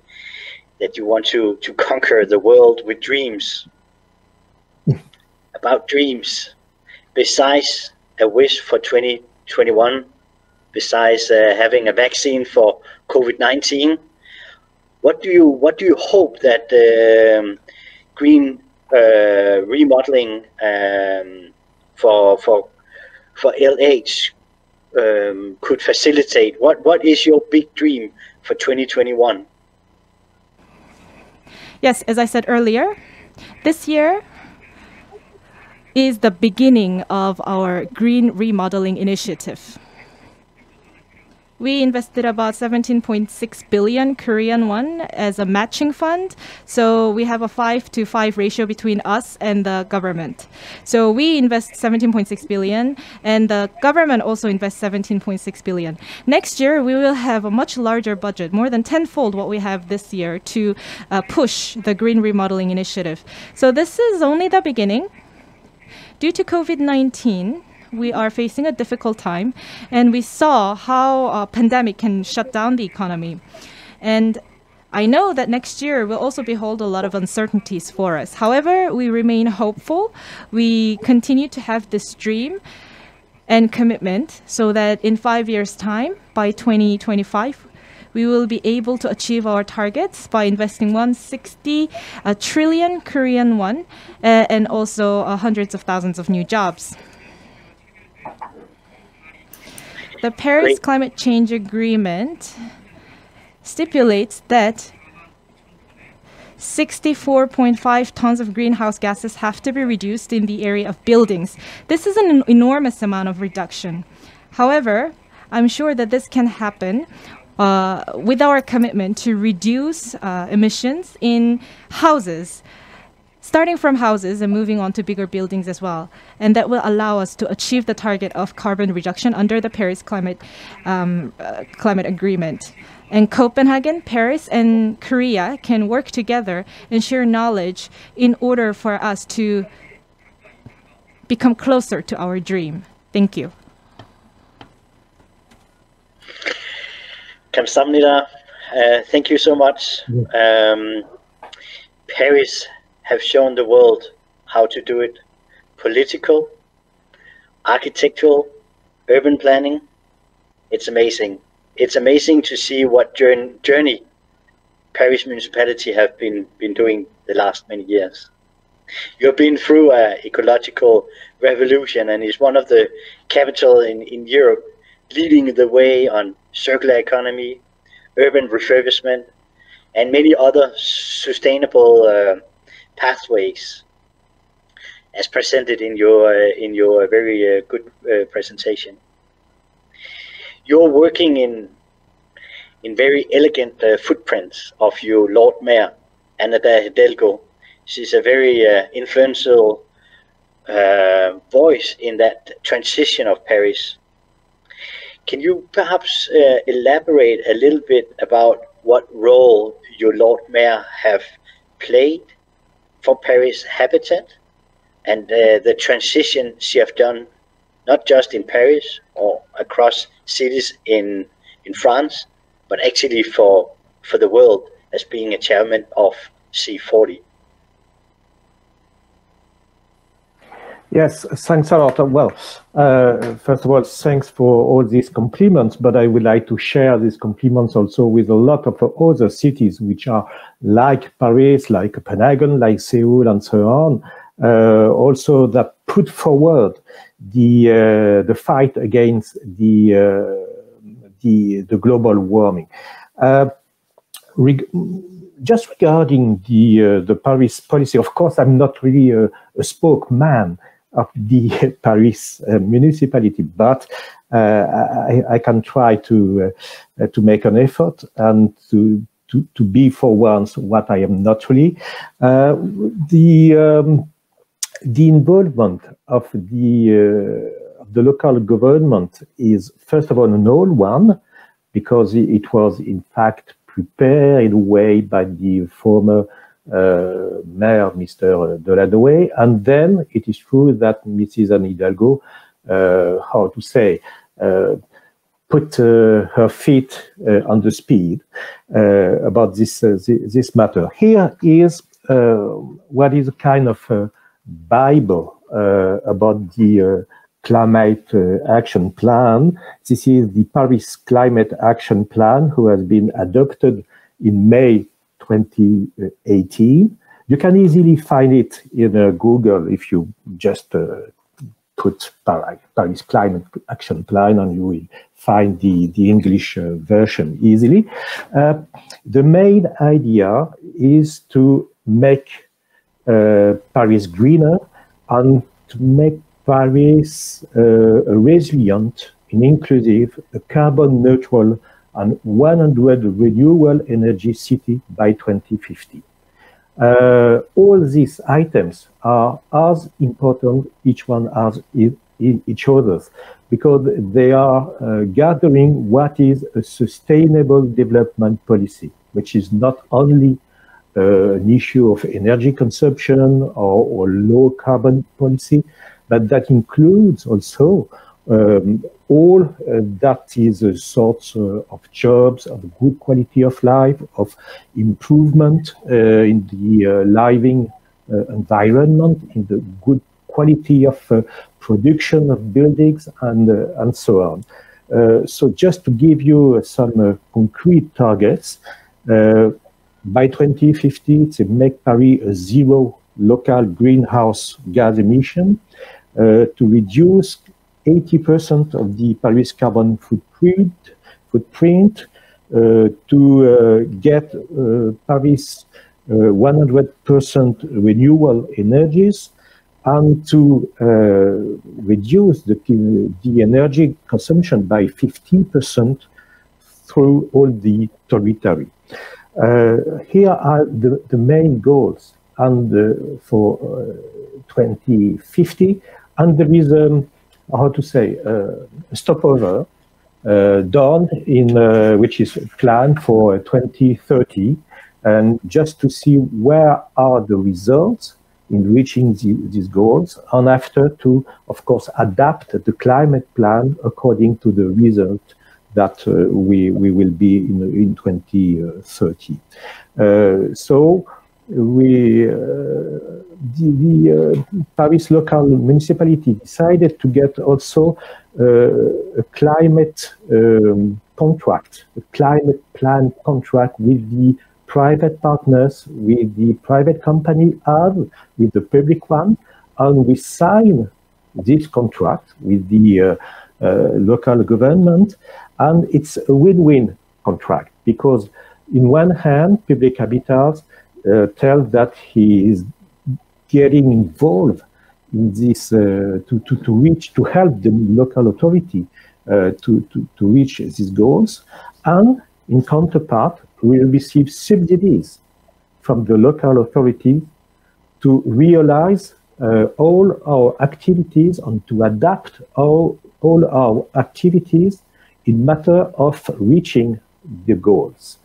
that you want to to conquer the world with dreams. About dreams, besides a wish for 2021, besides uh, having a vaccine for COVID-19, what do you what do you hope that um, green uh, remodeling um, for for for LH um, could facilitate? What What is your big dream for 2021?
Yes, as I said earlier, this year is the beginning of our green remodeling initiative we invested about 17.6 billion Korean won as a matching fund. So we have a 5 to 5 ratio between us and the government. So we invest 17.6 billion and the government also invests 17.6 billion. Next year we will have a much larger budget, more than tenfold what we have this year to uh, push the green remodeling initiative. So this is only the beginning. Due to COVID-19, we are facing a difficult time, and we saw how a pandemic can shut down the economy. And I know that next year will also behold a lot of uncertainties for us. However, we remain hopeful. We continue to have this dream and commitment so that in five years' time, by 2025, we will be able to achieve our targets by investing 160 uh, trillion Korean won uh, and also uh, hundreds of thousands of new jobs. The Paris Great. Climate Change Agreement stipulates that 64.5 tons of greenhouse gases have to be reduced in the area of buildings. This is an enormous amount of reduction. However, I'm sure that this can happen uh, with our commitment to reduce uh, emissions in houses starting from houses and moving on to bigger buildings as well. And that will allow us to achieve the target of carbon reduction under the Paris Climate, um, uh, climate Agreement. And Copenhagen, Paris, and Korea can work together and share knowledge in order for us to become closer to our dream. Thank you.
감사합니다. Uh, thank you so much. Um, Paris have shown the world how to do it political, architectural, urban planning. It's amazing. It's amazing to see what journey Paris municipality have been, been doing the last many years. You've been through an ecological revolution and is one of the capital in, in Europe leading the way on circular economy, urban refurbishment, and many other sustainable uh, pathways as presented in your uh, in your very uh, good uh, presentation. You're working in in very elegant uh, footprints of your Lord Mayor, Annabelle Hidalgo. She's a very uh, influential uh, voice in that transition of Paris. Can you perhaps elaborate a little bit about what role your Lord Mayor have played for Paris Habitat and uh, the transition she have done, not just in Paris or across cities in in France, but actually for for the world as being a chairman of C40.
Yes, thanks a lot. Well, uh, first of all, thanks for all these compliments, but I would like to share these compliments also with a lot of other cities which are like Paris, like Copenhagen, like Seoul, and so on, uh, also that put forward the uh, the fight against the uh, the the global warming. Reg just regarding the the Paris policy, of course, I'm not really a, a spokesman of the Paris uh, municipality, but uh, I, I, can try to uh, to make an effort and to, to to be for once what I am not really. the um, the involvement of the uh, the local government is first of all an old one because it was in fact prepared in a way by the former uh, mayor, Mr. Delanoë, and then it is true that Mrs. Anne Hidalgo, uh, how to say, uh, put uh, her feet uh, on the speed about this, this matter. Here is what is a kind of Bible uh, about the uh, climate uh, action plan. This is the Paris Climate Action Plan, who has been adopted in May 2018. You can easily find it in uh, Google if you just uh, put Paris Climate Action Plan and you will find the, the English uh, version easily. the main idea is to make uh, Paris greener and to make Paris uh, resilient and inclusive, a carbon neutral and 100 renewable energy city by 2050. Uh, all these items are as important, each one as each other's, because they are uh, gathering what is a sustainable development policy, which is not only uh, an issue of energy consumption or, or, low carbon policy, but that includes also um, all uh, that is a sort uh, of jobs, of good quality of life, of improvement uh, in the uh, living uh, environment, in the good quality of production of buildings, and and so on. so just to give you some concrete targets, by 2050 to make Paris a zero local greenhouse gas emission, uh, to reduce 80% of the Paris carbon footprint, footprint uh, to uh, get uh, Paris 100% uh, renewable energies, and to reduce the, the energy consumption by 50% through all the territory. Here are the, the main goals and uh, for uh, 2050, and there is um, how to say a stopover done in which is planned for 2030, and just to see where are the results in reaching the, these goals, and after to, of course, adapt the climate plan according to the result that uh, we, we will be in, in 2030. Uh, so we, uh, the, the Paris local municipality decided to get also a climate um, contract, a climate plan contract with the private partners, with the private company and with the public one, and we sign this contract with the uh, local government, and it's a win-win contract because in one hand, public habitats uh, tell that he is getting involved in this uh, to, to, to reach, to help the local authority uh, to, to, to reach these goals. And in counterpart, will receive subsidies from the local authority to realize uh, all our activities and to adapt all, all our activities in matter of reaching the goals.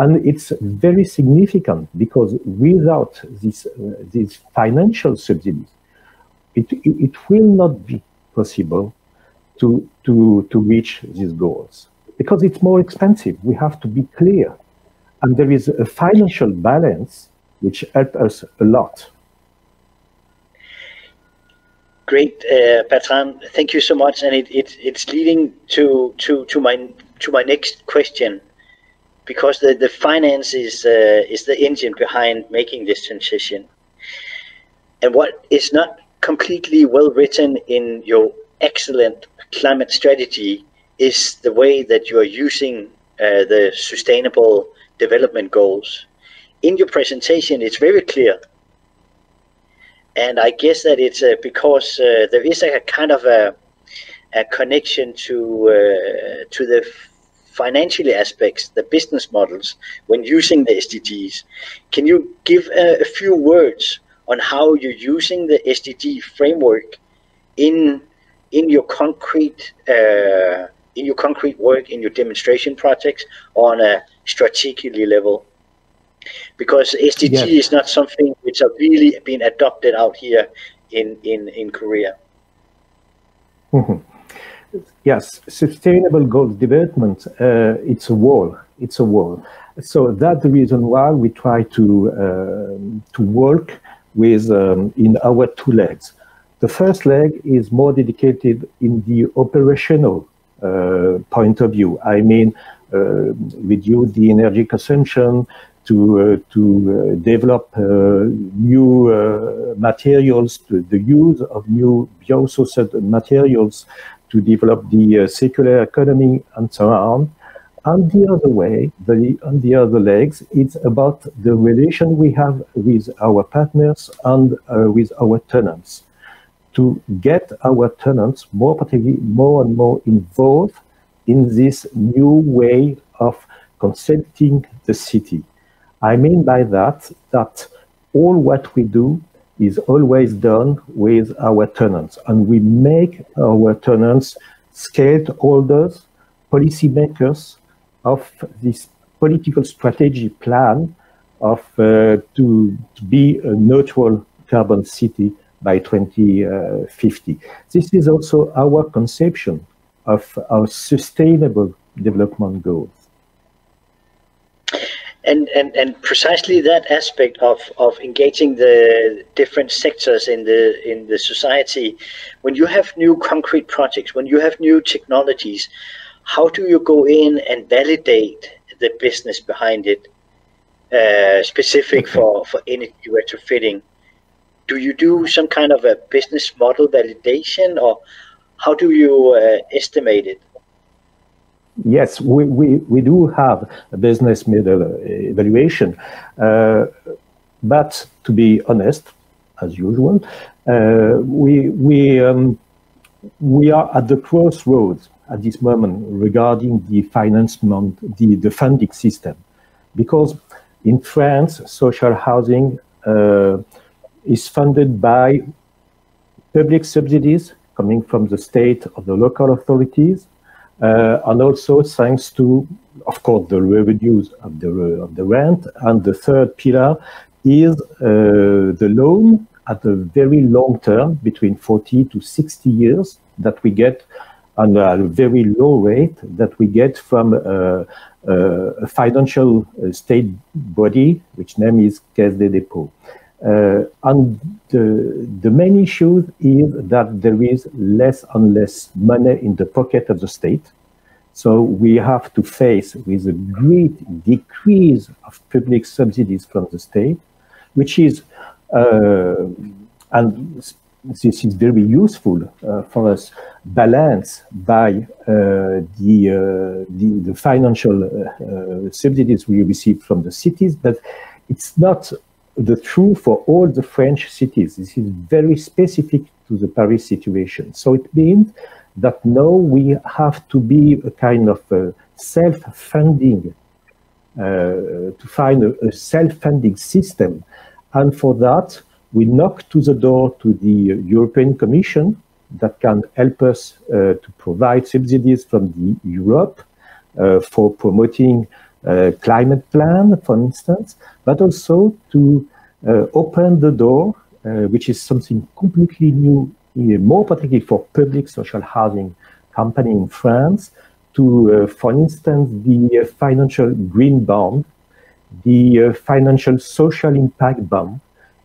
And it's very significant because without this, uh, these financial subsidies, it, it will not be possible to, to, to reach these goals because it's more expensive. We have to be clear. And there is a financial balance which helps us a lot.
Great, uh, Bertrand. Thank you so much. And it, it, it's leading to, to, to, my, to my next question because the, the finance is, uh, is the engine behind making this transition. And what is not completely well written in your excellent climate strategy is the way that you are using uh, the sustainable development goals. In your presentation, it's very clear. And I guess that it's uh, because uh, there is a kind of a, a connection to uh, to the financial aspects, the business models, when using the SDGs. Can you give a, a few words on how you're using the SDG framework in in your concrete uh, in your concrete work in your demonstration projects on a strategically level because SDG yes. is not something which have really been adopted out here in in in Korea.
Mm-hmm. Yes, sustainable goals development. Uh, it's a wall. It's a wall. So that's the reason why we try to uh, to work with um, in our two legs. The first leg is more dedicated in the operational uh, point of view. I mean, uh, reduce the energy consumption, to uh, to uh, develop uh, new uh, materials, to the use of new biosourced materials, to develop the uh, circular economy, and so on. And the other way, the, on the other legs, it's about the relation we have with our partners and uh, with our tenants to get our tenants more particularly more and more involved in this new way of concepting the city. I mean by that that all what we do is always done with our tenants, and we make our tenants stakeholders, policymakers of this political strategy plan of uh, to, to be a neutral carbon city by 2050. This is also our conception of our sustainable development goals.
And, and, and precisely that aspect of, of engaging the different sectors in the in the society, when you have new concrete projects, when you have new technologies, how do you go in and validate the business behind it, uh, specific for, for energy retrofitting? do you do some kind of a business model validation or how do you uh, estimate it?
Yes, we, we, we do have a business model uh, evaluation. Uh, but to be honest, as usual, uh, we, we, um, we are at the crossroads at this moment regarding the financement, the, the funding system. Because in France, social housing uh, is funded by public subsidies coming from the state or the local authorities, and also thanks to, of course, the revenues of the, of the rent. And the third pillar is uh, the loan at a very long term, between 40 to 60 years, that we get on a very low rate that we get from uh, uh, a financial uh, state body, which name is Caisse des Dépôts. Uh, and the, the main issue is that there is less and less money in the pocket of the state. So we have to face with a great decrease of public subsidies from the state, which is, uh, and this is very useful uh, for us, balanced by uh, the, uh, the, the financial uh, subsidies we receive from the cities, but it's not the true for all the French cities. This is very specific to the Paris situation. So it means that now we have to be a kind of self-funding, uh, to find a, a self-funding system. And for that, we knock to the door to the European Commission that can help us uh, to provide subsidies from the Europe uh, for promoting uh, climate plan, for instance, but also to uh, open the door, uh, which is something completely new, uh, more particularly for public social housing company in France, to, for instance, the financial green bond, the financial social impact bond,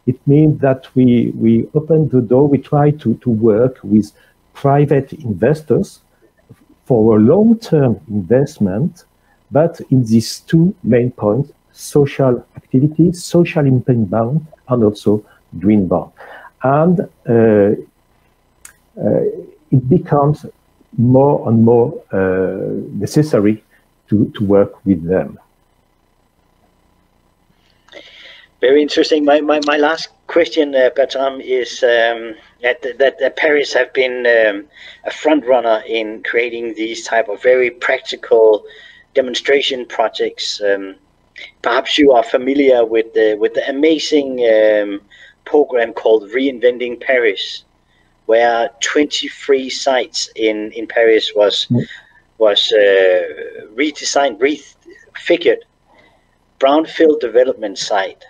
it means that we, we open the door, we try to, to work with private investors for a long-term investment, but in these two main points, social activities, social impact bond, and also green bond. And uh, uh, it becomes more and more uh, necessary to, to work with them.
Very interesting. My, my, my last question, uh, Bertrand, is um, that, that, that, Paris have been um, a front runner in creating these type of very practical demonstration projects. Um, perhaps you are familiar with the with the amazing um, program called Reinventing Paris, where 23 sites in in Paris was mm. was uh, redesigned, refigured brownfield development site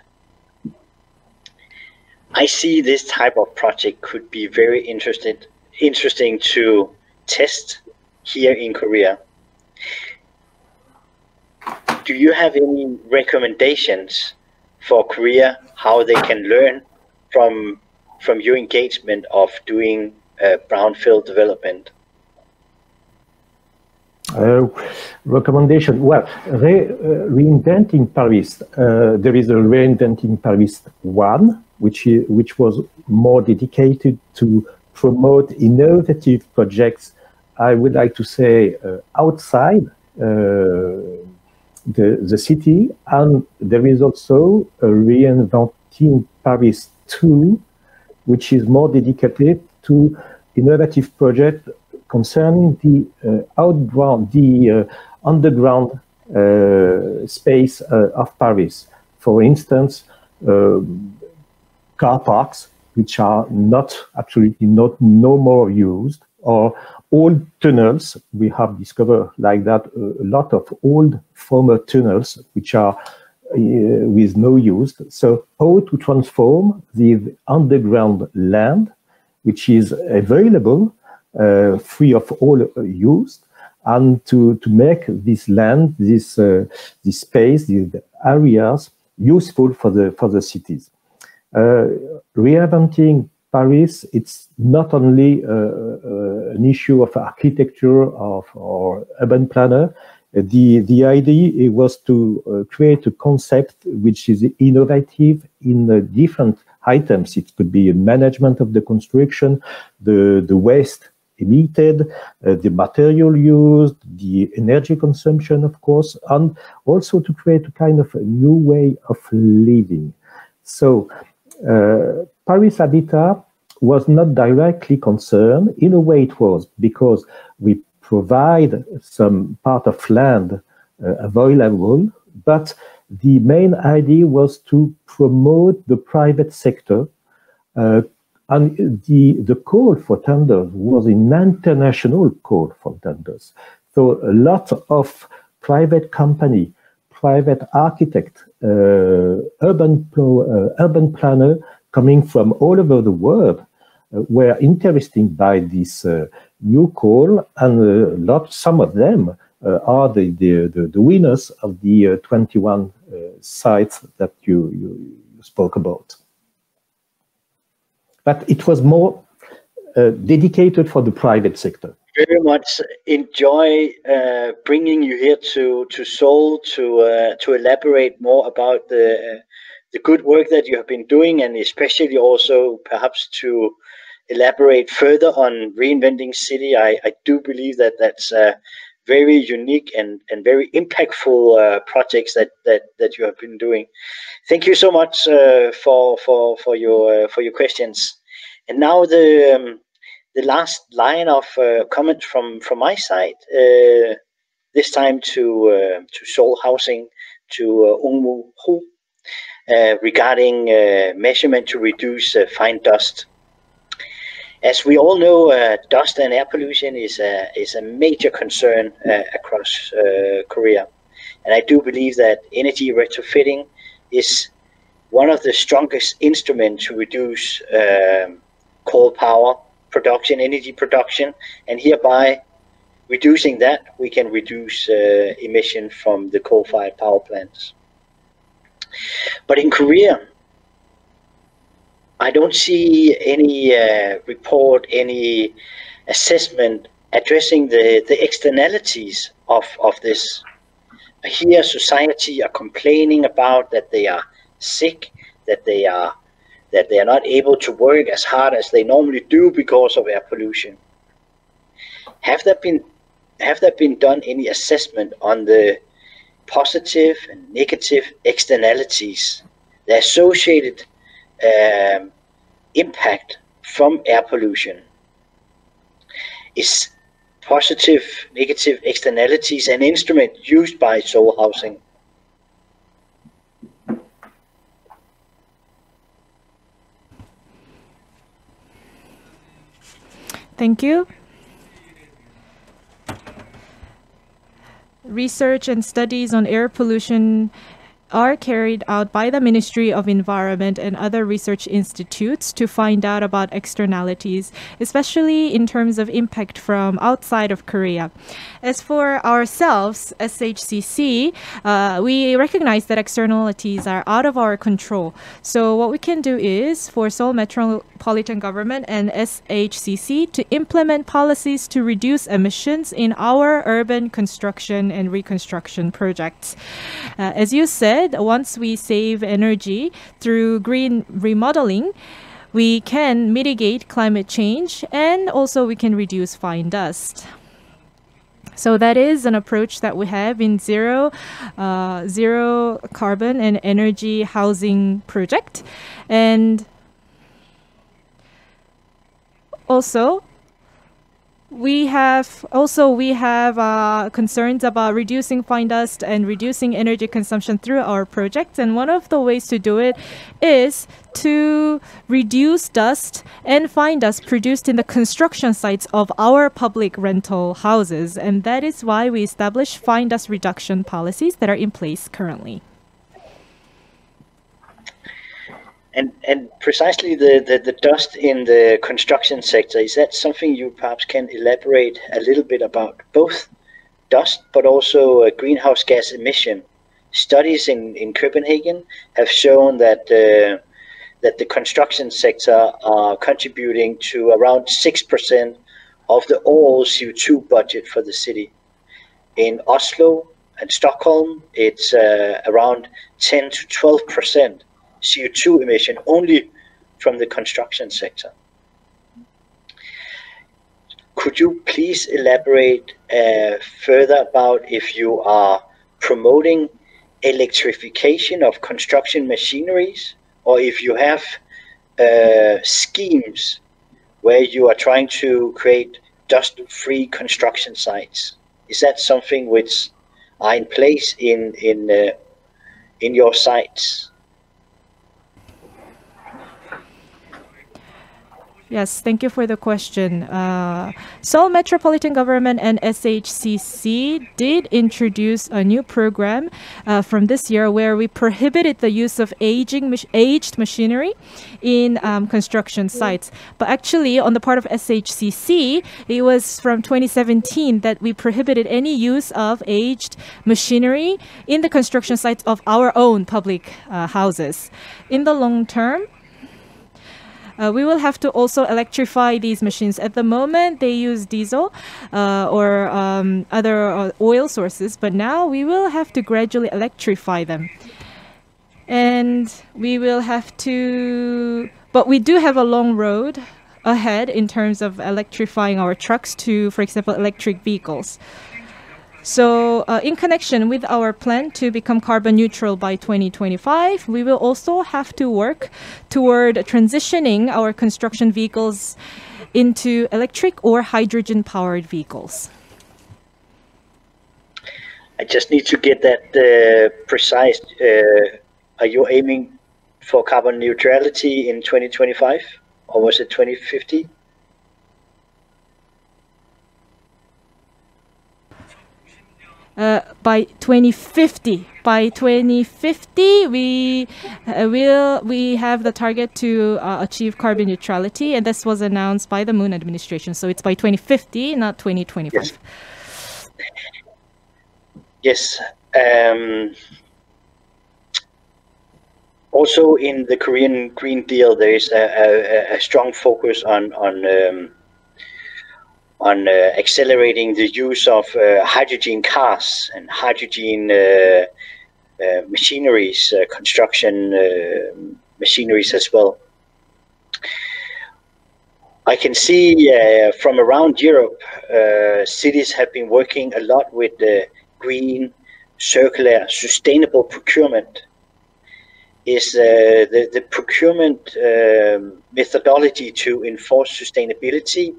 I see this type of project could be very interested, interesting to test here in Korea. Do you have any recommendations for Korea how they can learn from from your engagement of doing uh, brownfield development?
Uh, recommendation. Well, re, uh, reinventing Paris. Uh, there is a reinventing Paris one, which, is, which was more dedicated to promote innovative projects, I would like to say, uh, outside uh, the, the city. And there is also a Reinventing Paris 2, which is more dedicated to innovative projects concerning the uh, the uh, underground uh, space uh, of Paris. For instance, um, car parks, which are not absolutely not no more used, or old tunnels. We have discovered like that a lot of old former tunnels, which are uh, with no use. So how to transform the underground land, which is available, uh, free of all uh, use, and to, to make this land, this, uh, this space, these areas useful for the, for the cities. Uh, reinventing Paris, it's not only uh, uh, an issue of architecture of, or urban planner. The, the idea was to create a concept which is innovative in different items. It could be management of the construction, the, the waste emitted, uh, the material used, the energy consumption, of course, and also to create a kind of a new way of living. So uh, Paris Habitat was not directly concerned. In a way, it was because we provide some part of land uh, available, but the main idea was to promote the private sector. Uh, and the, the call for tenders was an international call for tenders. So a lot of private company, private architect, uh, urban, uh, urban planner coming from all over the world Uh, were interested by this uh, new call, and a lot, some of them are the, the, the, the, winners of the 21 sites that you, you, spoke about. But it was more uh, dedicated for the private sector
very much enjoy uh, bringing you here to to Seoul to uh, to elaborate more about the the good work that you have been doing, and especially also perhaps to elaborate further on reinventing city. I, I do believe that that's a very unique and, and very impactful uh, projects that, that, that you have been doing. Thank you so much uh, for for for your uh, for your questions. And now the um, the last line of uh, comment from from my side. Uh, this time to uh, to Seoul Housing to uh, Hu regarding measurement to reduce fine dust as we all know, uh, dust and air pollution is a, is a major concern uh, across uh, Korea. And I do believe that energy retrofitting is one of the strongest instruments to reduce um, coal power production, energy production, and hereby reducing that, we can reduce uh, emission from the coal-fired power plants. But in Korea, I don't see any uh, report, any assessment addressing the, the externalities of, of this. Here, society are complaining about that they are sick, that they are that they are not able to work as hard as they normally do because of air pollution. Have there been have there been done any assessment on the positive and negative externalities, the associated um, impact from air pollution is positive, negative externalities an instrument used by Seoul Housing.
Thank you. Research and studies on air pollution are carried out by the Ministry of Environment and other research institutes to find out about externalities, especially in terms of impact from outside of Korea. As for ourselves, SHCC, uh, we recognize that externalities are out of our control. So what we can do is for Seoul Metropolitan Government and SHCC to implement policies to reduce emissions in our urban construction and reconstruction projects. Uh, as you said, once we save energy through green remodeling, we can mitigate climate change and also we can reduce fine dust. So that is an approach that we have in zero, uh, zero carbon and energy housing project, and also we have also we have uh, concerns about reducing fine dust and reducing energy consumption through our projects. And one of the ways to do it is to reduce dust and fine dust produced in the construction sites of our public rental houses. And that is why we establish fine dust reduction policies that are in place currently
And and precisely the, the, the dust in the construction sector, is that something you perhaps can elaborate a little bit about? Both dust, but also uh, greenhouse gas emission. Studies in, in Copenhagen have shown that uh, that the construction sector are contributing to around 6% of the all CO2 budget for the city. In Oslo and Stockholm, it's uh, around 10 to 12 percent. CO2 emission only from the construction sector. Could you please elaborate uh, further about if you are promoting electrification of construction machineries or if you have uh, schemes where you are trying to create dust-free construction sites? Is that something which are in place in in uh, in your sites?
Yes, thank you for the question. Uh, Seoul Metropolitan Government and SHCC did introduce a new program uh, from this year where we prohibited the use of aging aged machinery in um, construction sites. But actually, on the part of SHCC, it was from 2017 that we prohibited any use of aged machinery in the construction sites of our own public uh, houses. In the long term, uh, we will have to also electrify these machines. At the moment, they use diesel uh, or um, other uh, oil sources, but now we will have to gradually electrify them. And we will have to, but we do have a long road ahead in terms of electrifying our trucks to, for example, electric vehicles. So, uh, in connection with our plan to become carbon neutral by 2025, we will also have to work toward transitioning our construction vehicles into electric or hydrogen powered vehicles.
I just need to get that uh, precise. Uh, are you aiming for carbon neutrality in 2025 or was it 2050?
Uh, by 2050 by 2050 we uh, will we have the target to uh, achieve carbon neutrality and this was announced by the Moon administration. So it's by 2050 not 2025
yes, yes. Um, also in the korean green deal there is a, a, a strong focus on on um, on uh, accelerating the use of uh, hydrogen cars and hydrogen uh, machineries, construction machineries as well. I can see uh, from around Europe, uh, cities have been working a lot with the green, circular, sustainable procurement. Is the, the procurement methodology to enforce sustainability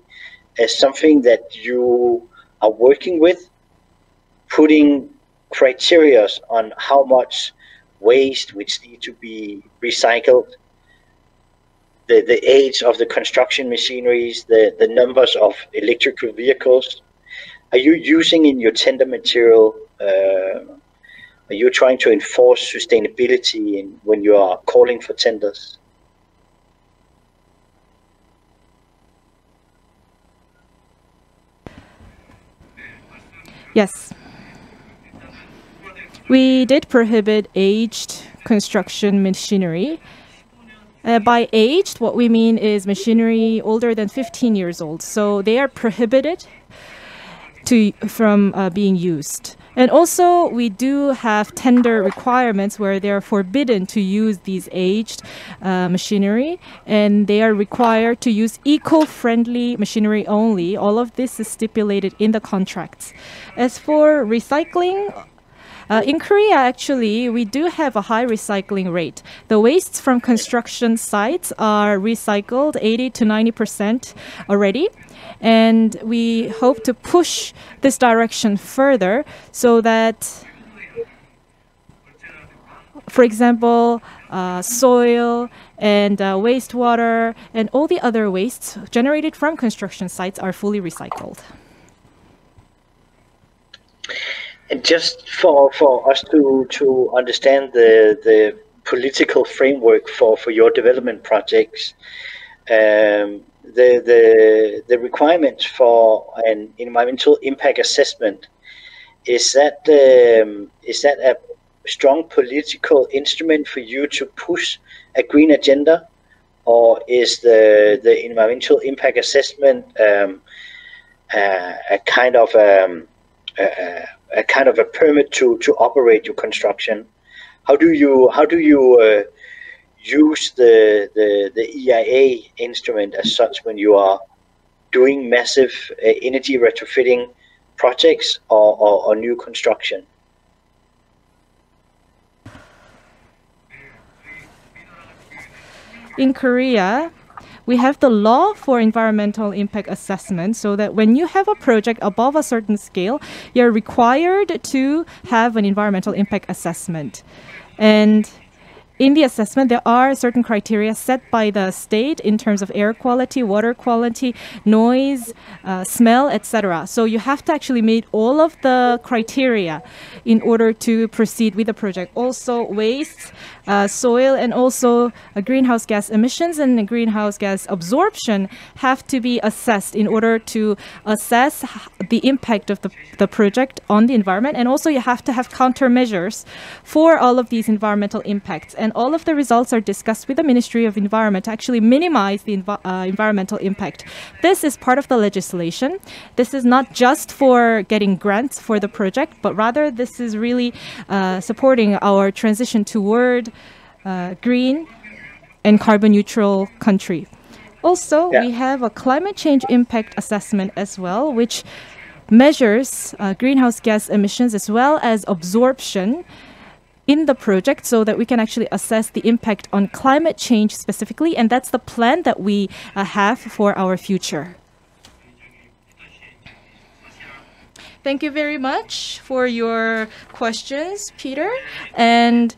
as something that you are working with, putting criteria on how much waste which need to be recycled, the, the age of the construction machineries, the, the numbers of electrical vehicles. Are you using in your tender material, uh, are you trying to enforce sustainability in, when you are calling for tenders?
Yes. We did prohibit aged construction machinery. Uh, by aged, what we mean is machinery older than 15 years old. So they are prohibited to from uh, being used. And also, we do have tender requirements where they are forbidden to use these aged uh, machinery, and they are required to use eco-friendly machinery only. All of this is stipulated in the contracts. As for recycling, uh, in Korea, actually, we do have a high recycling rate. The wastes from construction sites are recycled 80 to 90 percent already. And we hope to push this direction further so that, for example, uh, soil and uh, wastewater and all the other wastes generated from construction sites are fully recycled.
And just for, for us to, to understand the, the political framework for, for your development projects, um, the, the, the requirements for an environmental impact assessment, is that, um, is that a strong political instrument for you to push a green agenda? Or is the, the environmental impact assessment um, uh, a kind of um, a, a, kind of a permit to, to operate your construction? How do you how do you uh, use the, the, the EIA instrument as such when you are doing massive uh, energy retrofitting projects or, or, or new construction?
In Korea, we have the law for environmental impact assessment so that when you have a project above a certain scale, you're required to have an environmental impact assessment. And in the assessment, there are certain criteria set by the state in terms of air quality, water quality, noise, uh, smell, etc. So you have to actually meet all of the criteria in order to proceed with the project. Also, waste, uh, soil, and also uh, greenhouse gas emissions and greenhouse gas absorption have to be assessed in order to assess the impact of the, the project on the environment. And also, you have to have countermeasures for all of these environmental impacts. And all of the results are discussed with the Ministry of Environment to actually minimize the env- uh, environmental impact. This is part of the legislation. This is not just for getting grants for the project, but rather this is really uh, supporting our transition toward uh, green and carbon neutral country. also,
Yeah.
we have a climate change impact assessment as well, which measures uh, greenhouse gas emissions as well as absorption in the project so that we can actually assess the impact on climate change specifically. And that's the plan that we uh, have for our future. Thank you very much for your questions, Peter. And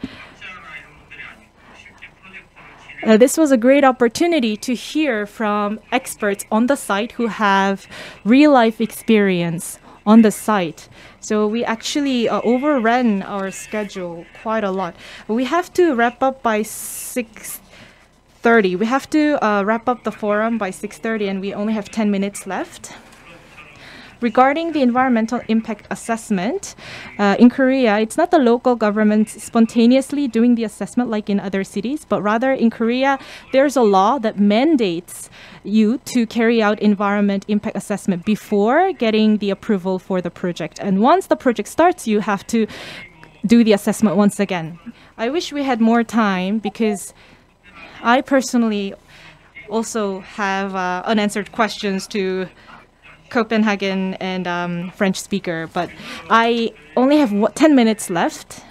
uh, this was a great opportunity to hear from experts on the site who have real life experience on the site. So we actually uh, overran our schedule quite a lot. We have to wrap up by 6:30. We have to uh, wrap up the forum by 6:30 and we only have 10 minutes left. Regarding the environmental impact assessment, uh, in Korea, it's not the local government spontaneously doing the assessment like in other cities, but rather in Korea, there's a law that mandates you to carry out environment impact assessment before getting the approval for the project. And once the project starts, you have to do the assessment once again. I wish we had more time because I personally also have uh, unanswered questions to Copenhagen and um, French speaker, but I only have what, 10 minutes left.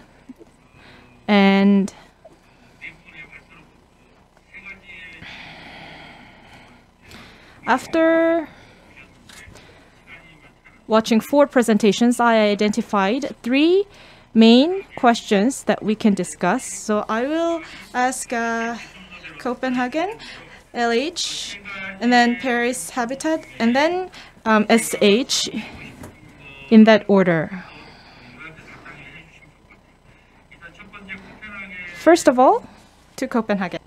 And after watching four presentations, I identified three main questions that we can discuss. So I will ask uh, Copenhagen, LH, and then Paris Habitat, and then um, SH in that order. First of all, to Copenhagen.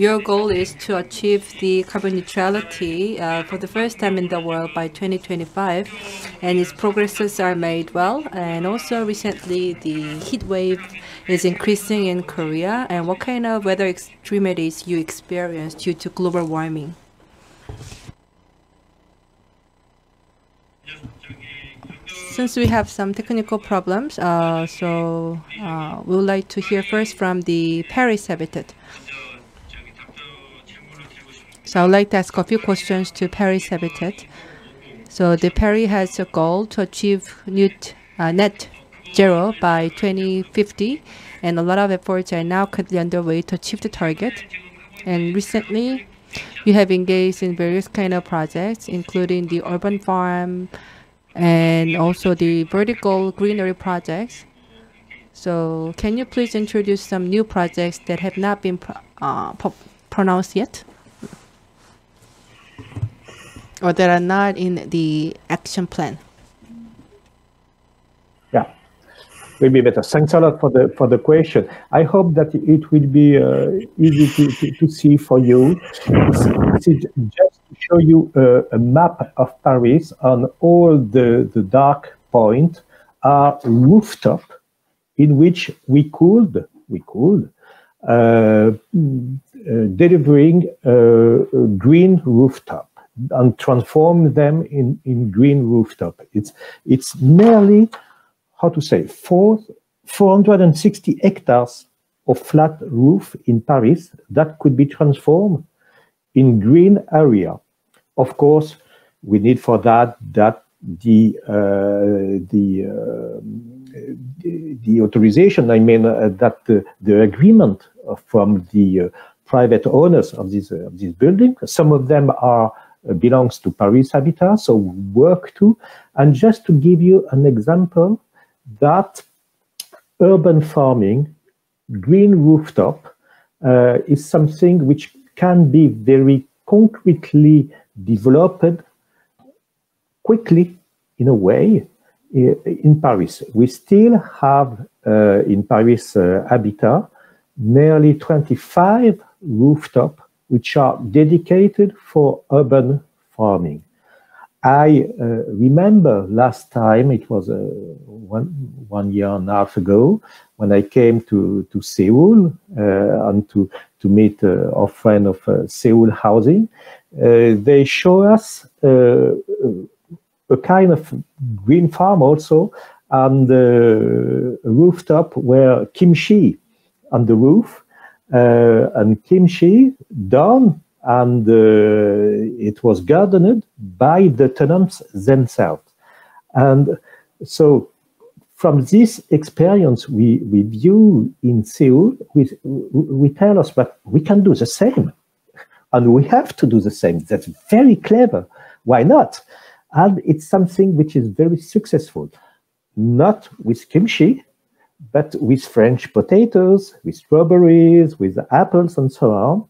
Your goal is to achieve the carbon neutrality uh, for the first time in the world by 2025, and its progresses are made well. And also, recently, the heat wave is increasing in Korea. And what kind of weather extremities you experience due to global warming? Since we have some technical problems, uh, so uh, we would like to hear first from the Paris Habitat. So I would like to ask a few questions to Paris Habitat. So the Paris has a goal to achieve net, uh, net zero by 2050, and a lot of efforts are now currently underway to achieve the target. And recently, you have engaged in various kind of projects, including the urban farm and also the vertical greenery projects. So can you please introduce some new projects that have not been uh, pronounced yet? Or that are not in the action plan?
Yeah, will be better. Thanks a lot for the for the question. I hope that it will be uh, easy to, to, to see for you. This, is just to show you a, a map of Paris on all the the dark point are rooftop in which we could we could uh, uh, delivering uh, a green rooftop and transform them in, in green rooftop. It's it's merely how to say four, 460 hectares of flat roof in Paris that could be transformed in green area. Of course, we need for that that the uh, the, uh, the the authorization. I mean uh, that the, the agreement from the uh, private owners of this uh, of this building. Some of them are belongs to Paris Habitat, so work too. And just to give you an example, that urban farming, green rooftop, uh, is something which can be very concretely developed quickly in a way in Paris. We still have uh, in Paris uh, Habitat nearly 25 rooftop which are dedicated for urban farming. I uh, remember last time, it was uh, one, one year and a half ago, when I came to, to Seoul uh, and to, to meet uh, our friend of uh, Seoul Housing. Uh, they show us a kind of green farm also and a rooftop where kimchi on the roof and kimchi done and uh, it was gardened by the tenants themselves. And so from this experience we, we view in Seoul, we, we tell us that we can do the same. And we have to do the same. That's very clever. Why not? And it's something which is very successful, not with kimchi, but with French potatoes, with strawberries, with apples, and so on.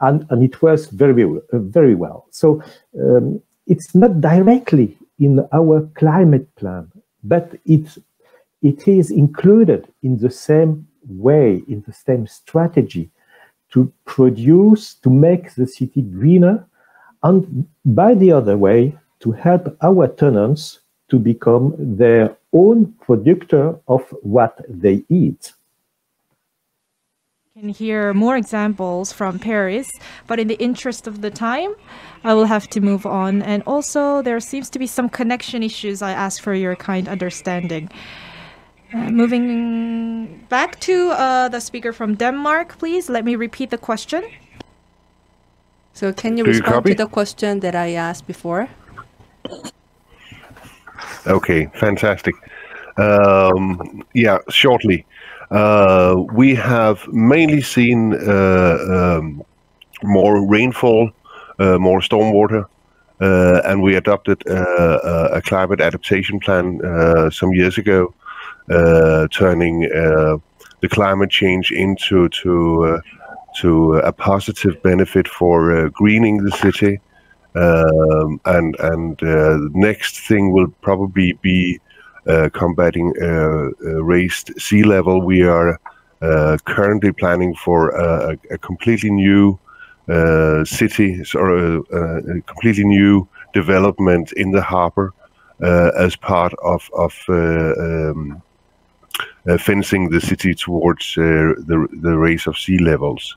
And, and it works very, very well. So um, it's not directly in our climate plan, but it, it is included in the same way, in the same strategy to produce, to make the city greener, and by the other way, to help our tenants to become their own producer of what they eat.
Can hear more examples from Paris, but in the interest of the time, I will have to move on. And also, there seems to be some connection issues. I ask for your kind understanding. Uh, moving back to uh, the speaker from Denmark, please let me repeat the question.
So, can you
Do
respond
copy?
to the question that I asked before?
Okay, fantastic. Um, yeah, shortly. Uh, we have mainly seen uh, um, more rainfall, uh, more stormwater, uh, and we adopted uh, a a climate adaptation plan uh, some years ago, uh, turning uh, the climate change into to uh, to a positive benefit for uh, greening the city. Um, and and uh, the next thing will probably be uh, combating uh, uh, raised sea level. We are uh, currently planning for a, a completely new uh, city or a, a completely new development in the harbor uh, as part of of uh, um, uh, fencing the city towards uh, the the raise of sea levels.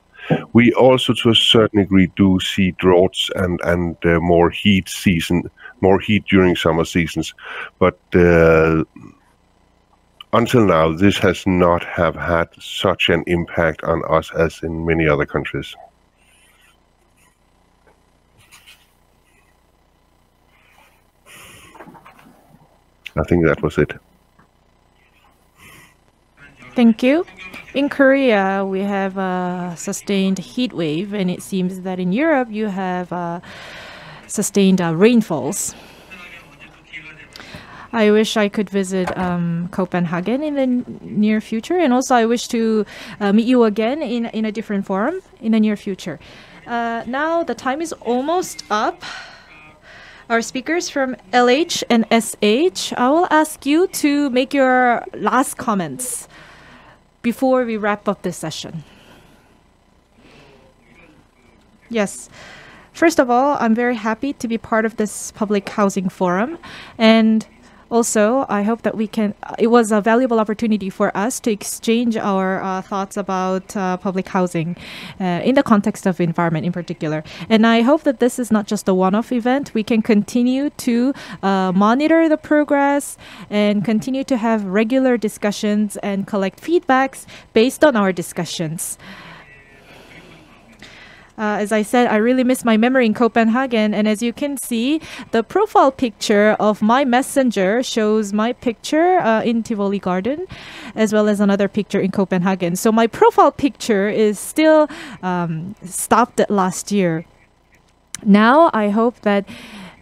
We also, to a certain degree, do see droughts and and uh, more heat season, more heat during summer seasons, but uh, until now, this has not have had such an impact on us as in many other countries. I think that was it.
Thank you. In Korea, we have a sustained heat wave, and it seems that in Europe, you have uh, sustained uh, rainfalls. I wish I could visit um, Copenhagen in the near future, and also I wish to uh, meet you again in in a different forum in the near future. Uh, now the time is almost up. Our speakers from LH and SH, I will ask you to make your last comments before we wrap up this session. Yes. First of all, I'm very happy to be part of this public housing forum. And also, I hope that we can, it was a valuable opportunity for us to exchange our uh, thoughts about uh, public housing uh, in the context of environment in particular. And I hope that this is not just a one off event. We can continue to uh, monitor the progress and continue to have regular discussions and collect feedbacks based on our discussions. Uh, as I said, I really miss my memory in Copenhagen. And as you can see, the profile picture of my messenger shows my picture uh, in Tivoli Garden, as well as another picture in Copenhagen. So my profile picture is still um, stopped last year. Now I hope that.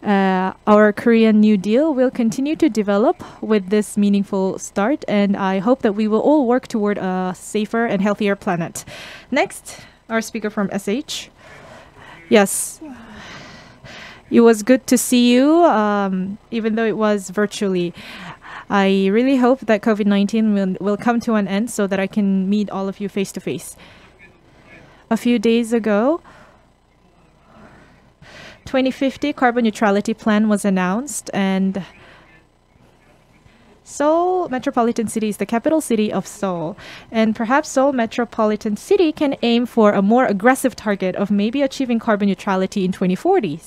Uh, our Korean New Deal will continue to develop with this meaningful start, and I hope that we will all work toward a safer and healthier planet. Next, our speaker from SH. Yes. It was good to see you, um, even though it was virtually. I really hope that COVID 19 will, will come to an end so that I can meet all of you face to face. A few days ago, 2050 carbon neutrality plan was announced and Seoul metropolitan city is the capital city of Seoul, and perhaps Seoul metropolitan city can aim for a more aggressive target of maybe achieving carbon neutrality in 2040.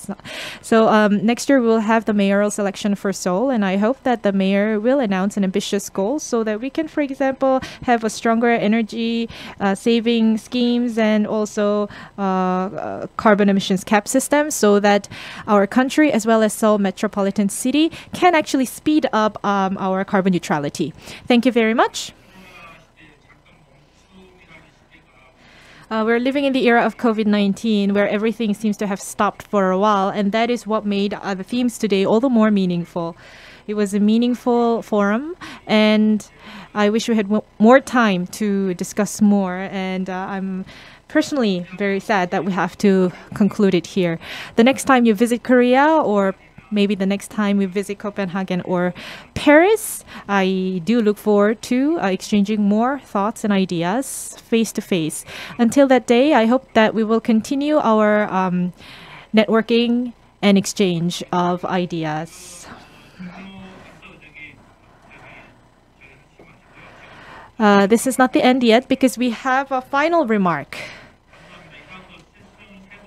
So, um, next year we'll have the mayoral selection for Seoul, and I hope that the mayor will announce an ambitious goal so that we can, for example, have a stronger energy uh, saving schemes and also uh, uh, carbon emissions cap system, so that our country as well as Seoul metropolitan city can actually speed up um, our carbon neutrality. Thank you very much. Uh, we're living in the era of COVID 19 where everything seems to have stopped for a while, and that is what made uh, the themes today all the more meaningful. It was a meaningful forum, and I wish we had more time to discuss more. And uh, I'm personally very sad that we have to conclude it here. The next time you visit Korea or maybe the next time we visit Copenhagen or Paris. I do look forward to uh, exchanging more thoughts and ideas face to face. Until that day, I hope that we will continue our um, networking and exchange of ideas. Uh, this is not the end yet because we have a final remark.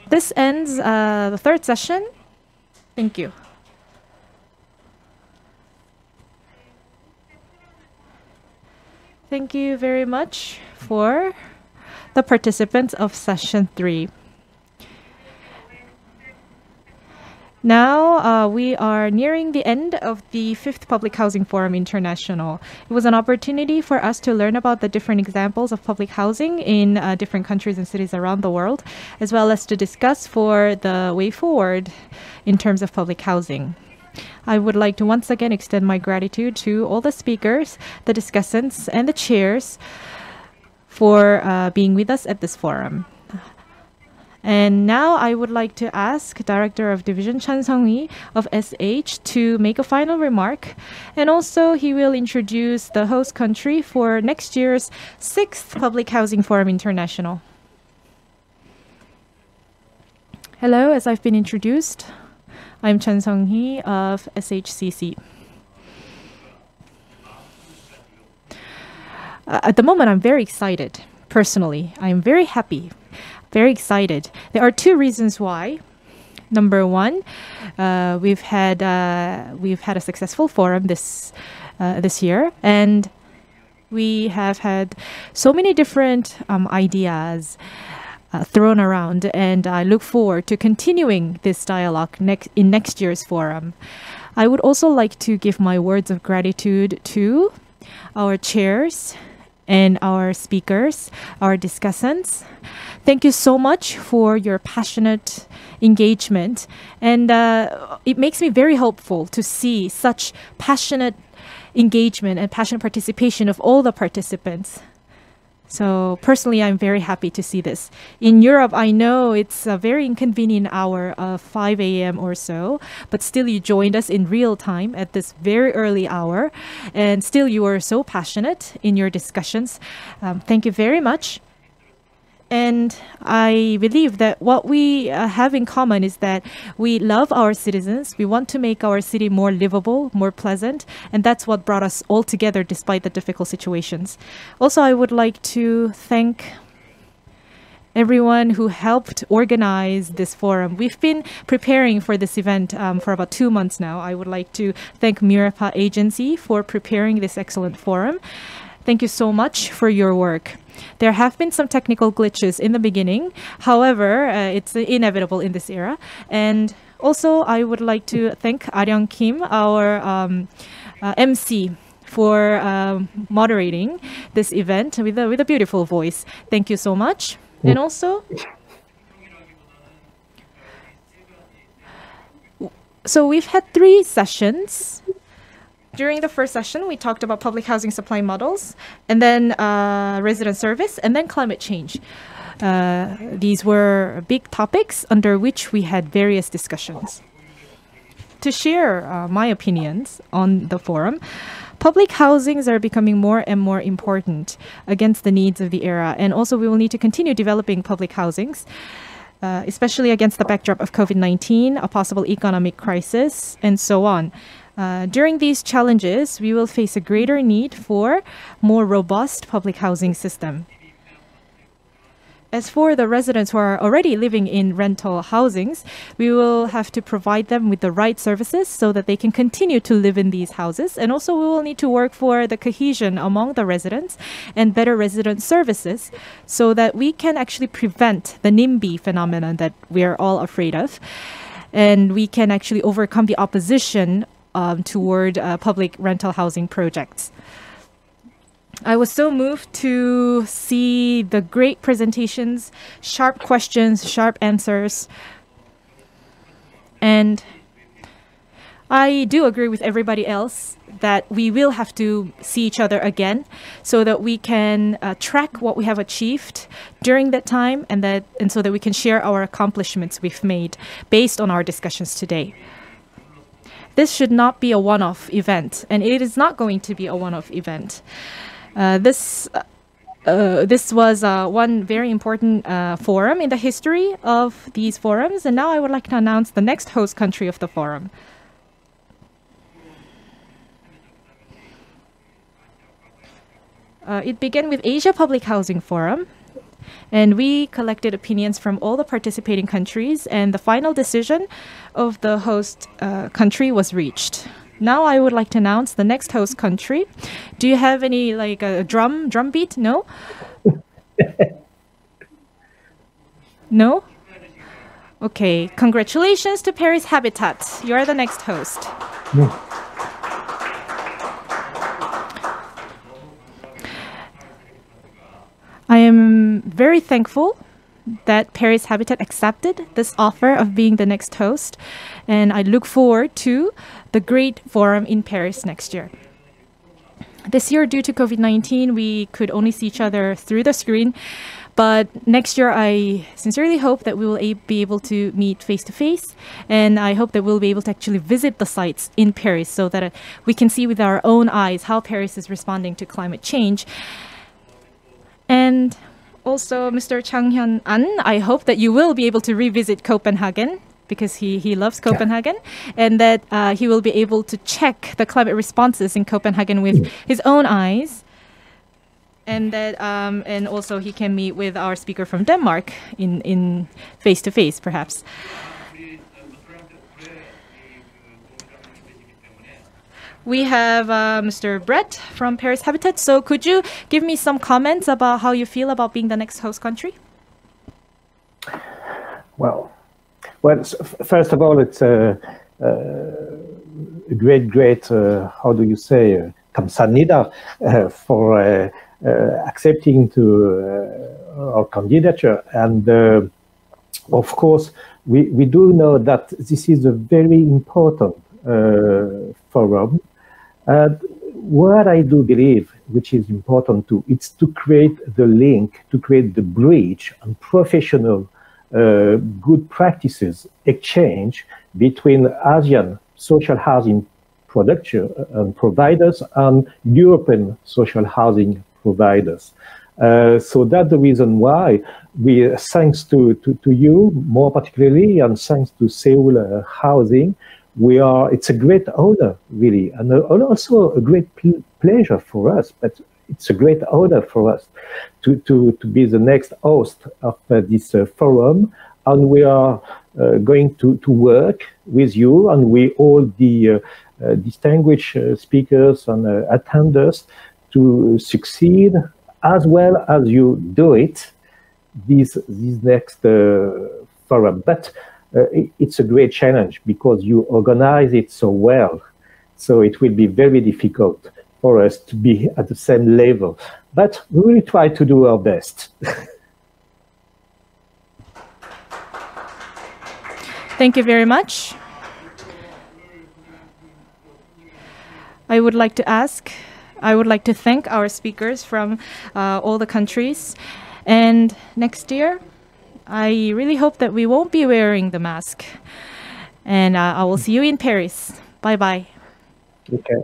This ends uh, the third session. Thank you. Thank you very much for the participants of session three. Now uh, we are nearing the end of the fifth Public Housing Forum International. It was an opportunity for us to learn about the different examples of public housing in uh, different countries and cities around the world, as well as to discuss for the way forward in terms of public housing. I would like to once again extend my gratitude to all the speakers, the discussants, and the chairs for uh, being with us at this forum. And now I would like to ask Director of Division Chan Sung-hee of SH to make a final remark. And also he will introduce the host country for next year's 6th Public Housing Forum International. Hello, as I've been introduced, I'm Chan Sung-hee of SHCC. Uh, at the moment, I'm very excited. Personally, I'm very happy, very excited. There are two reasons why. Number one, uh, we've had uh, we've had a successful forum this uh, this year, and we have had so many different um, ideas uh, thrown around, and I look forward to continuing this dialogue next in next year's forum. I would also like to give my words of gratitude to our chairs and our speakers, our discussants. Thank you so much for your passionate engagement, and uh, it makes me very hopeful to see such passionate engagement and passionate participation of all the participants. So personally, I'm very happy to see this. In Europe, I know it's a very inconvenient hour of 5 a.m. or so, but still you joined us in real time at this very early hour, and still you are so passionate in your discussions. Um, thank you very much. And I believe that what we uh, have in common is that we love our citizens. We want to make our city more livable, more pleasant. And that's what brought us all together despite the difficult situations. Also, I would like to thank everyone who helped organize this forum. We've been preparing for this event um, for about two months now. I would like to thank Murapa Agency for preparing this excellent forum. Thank you so much for your work. There have been some technical glitches in the beginning. However, uh, it's inevitable in this era. And also, I would like to thank Aryang Kim, our um, uh, MC for uh, moderating this event with a, with a beautiful voice. Thank you so much. And also, so we've had three sessions during the first session, we talked about public housing supply models, and then uh, resident service, and then climate change. Uh, these were big topics under which we had various discussions. To share uh, my opinions on the forum, public housings are becoming more and more important against the needs of the era, and also we will need to continue developing public housings uh, especially against the backdrop of COVID 19, a possible economic crisis, and so on. Uh, during these challenges, we will face a greater need for more robust public housing system. As for the residents who are already living in rental housings, we will have to provide them with the right services so that they can continue to live in these houses. And also, we will need to work for the cohesion among the residents and better resident services so that we can actually prevent the NIMBY phenomenon that we are all afraid of. And we can actually overcome the opposition um, toward uh, public rental housing projects. I was so moved to see the great presentations, sharp questions, sharp answers. And I do agree with everybody else that we will have to see each other again so that we can uh, track what we have achieved during that time and that and so that we can share our accomplishments we've made based on our discussions today. This should not be a one-off event and it is not going to be a one-off event. Uh, this uh, this was uh, one very important uh, forum in the history of these forums, and now I would like to announce the next host country of the forum. Uh, it began with Asia Public Housing Forum, and we collected opinions from all the participating countries, and the final decision of the host uh, country was reached. Now I would like to announce the next host country. Do you have any like a drum drum beat? No. no. Okay. Congratulations to Paris Habitat. You are the next host. No. I am very thankful that Paris Habitat accepted this offer of being the next host, and I look forward to the great forum in Paris next year. This year, due to COVID 19, we could only see each other through the screen. But next year, I sincerely hope that we will be able to meet face to face. And I hope that we'll be able to actually visit the sites in Paris so that uh, we can see with our own eyes how Paris is responding to climate change. And also, Mr. Jang Hyun An, I hope that you will be able to revisit Copenhagen because he, he loves Copenhagen, yeah. and that uh, he will be able to check the climate responses in Copenhagen with mm. his own eyes. And that, um, and also he can meet with our speaker from Denmark in in face to face, perhaps. we have uh, Mr. Bret from Paris Habitat. So could you give me some comments about how you feel about being the next host country?
Well, well, first of all, it's a, a great, great, uh, how do you say, uh, kamsanida uh, for uh, accepting to our candidature. And of course, we, we do know that this is a very important forum and what I do believe, which is important too, it's to create the link, to create the bridge and professional uh, good practices exchange between ASEAN social housing production uh, and providers and European social housing providers. Uh, so that's the reason why we, thanks to, to, to you more particularly, and thanks to Seoul uh, Housing, we are, it's a great honor really, and also a great pleasure for us, but it's a great honor for us to, to, to be the next host of uh, this uh, forum. And we are uh, going to, to work with you and we all the uh, uh, distinguished uh, speakers and attenders to succeed as well as you do it this, this next forum. But it, it's a great challenge because you organize it so well. So it will be very difficult for us to be at the same level. But we will try to do our best.
Thank you very much. I would like to ask, I would like to thank our speakers from uh, all the countries. And next year, I really hope that we won't be wearing the mask. And uh, I will see you in Paris. Bye bye.
Okay.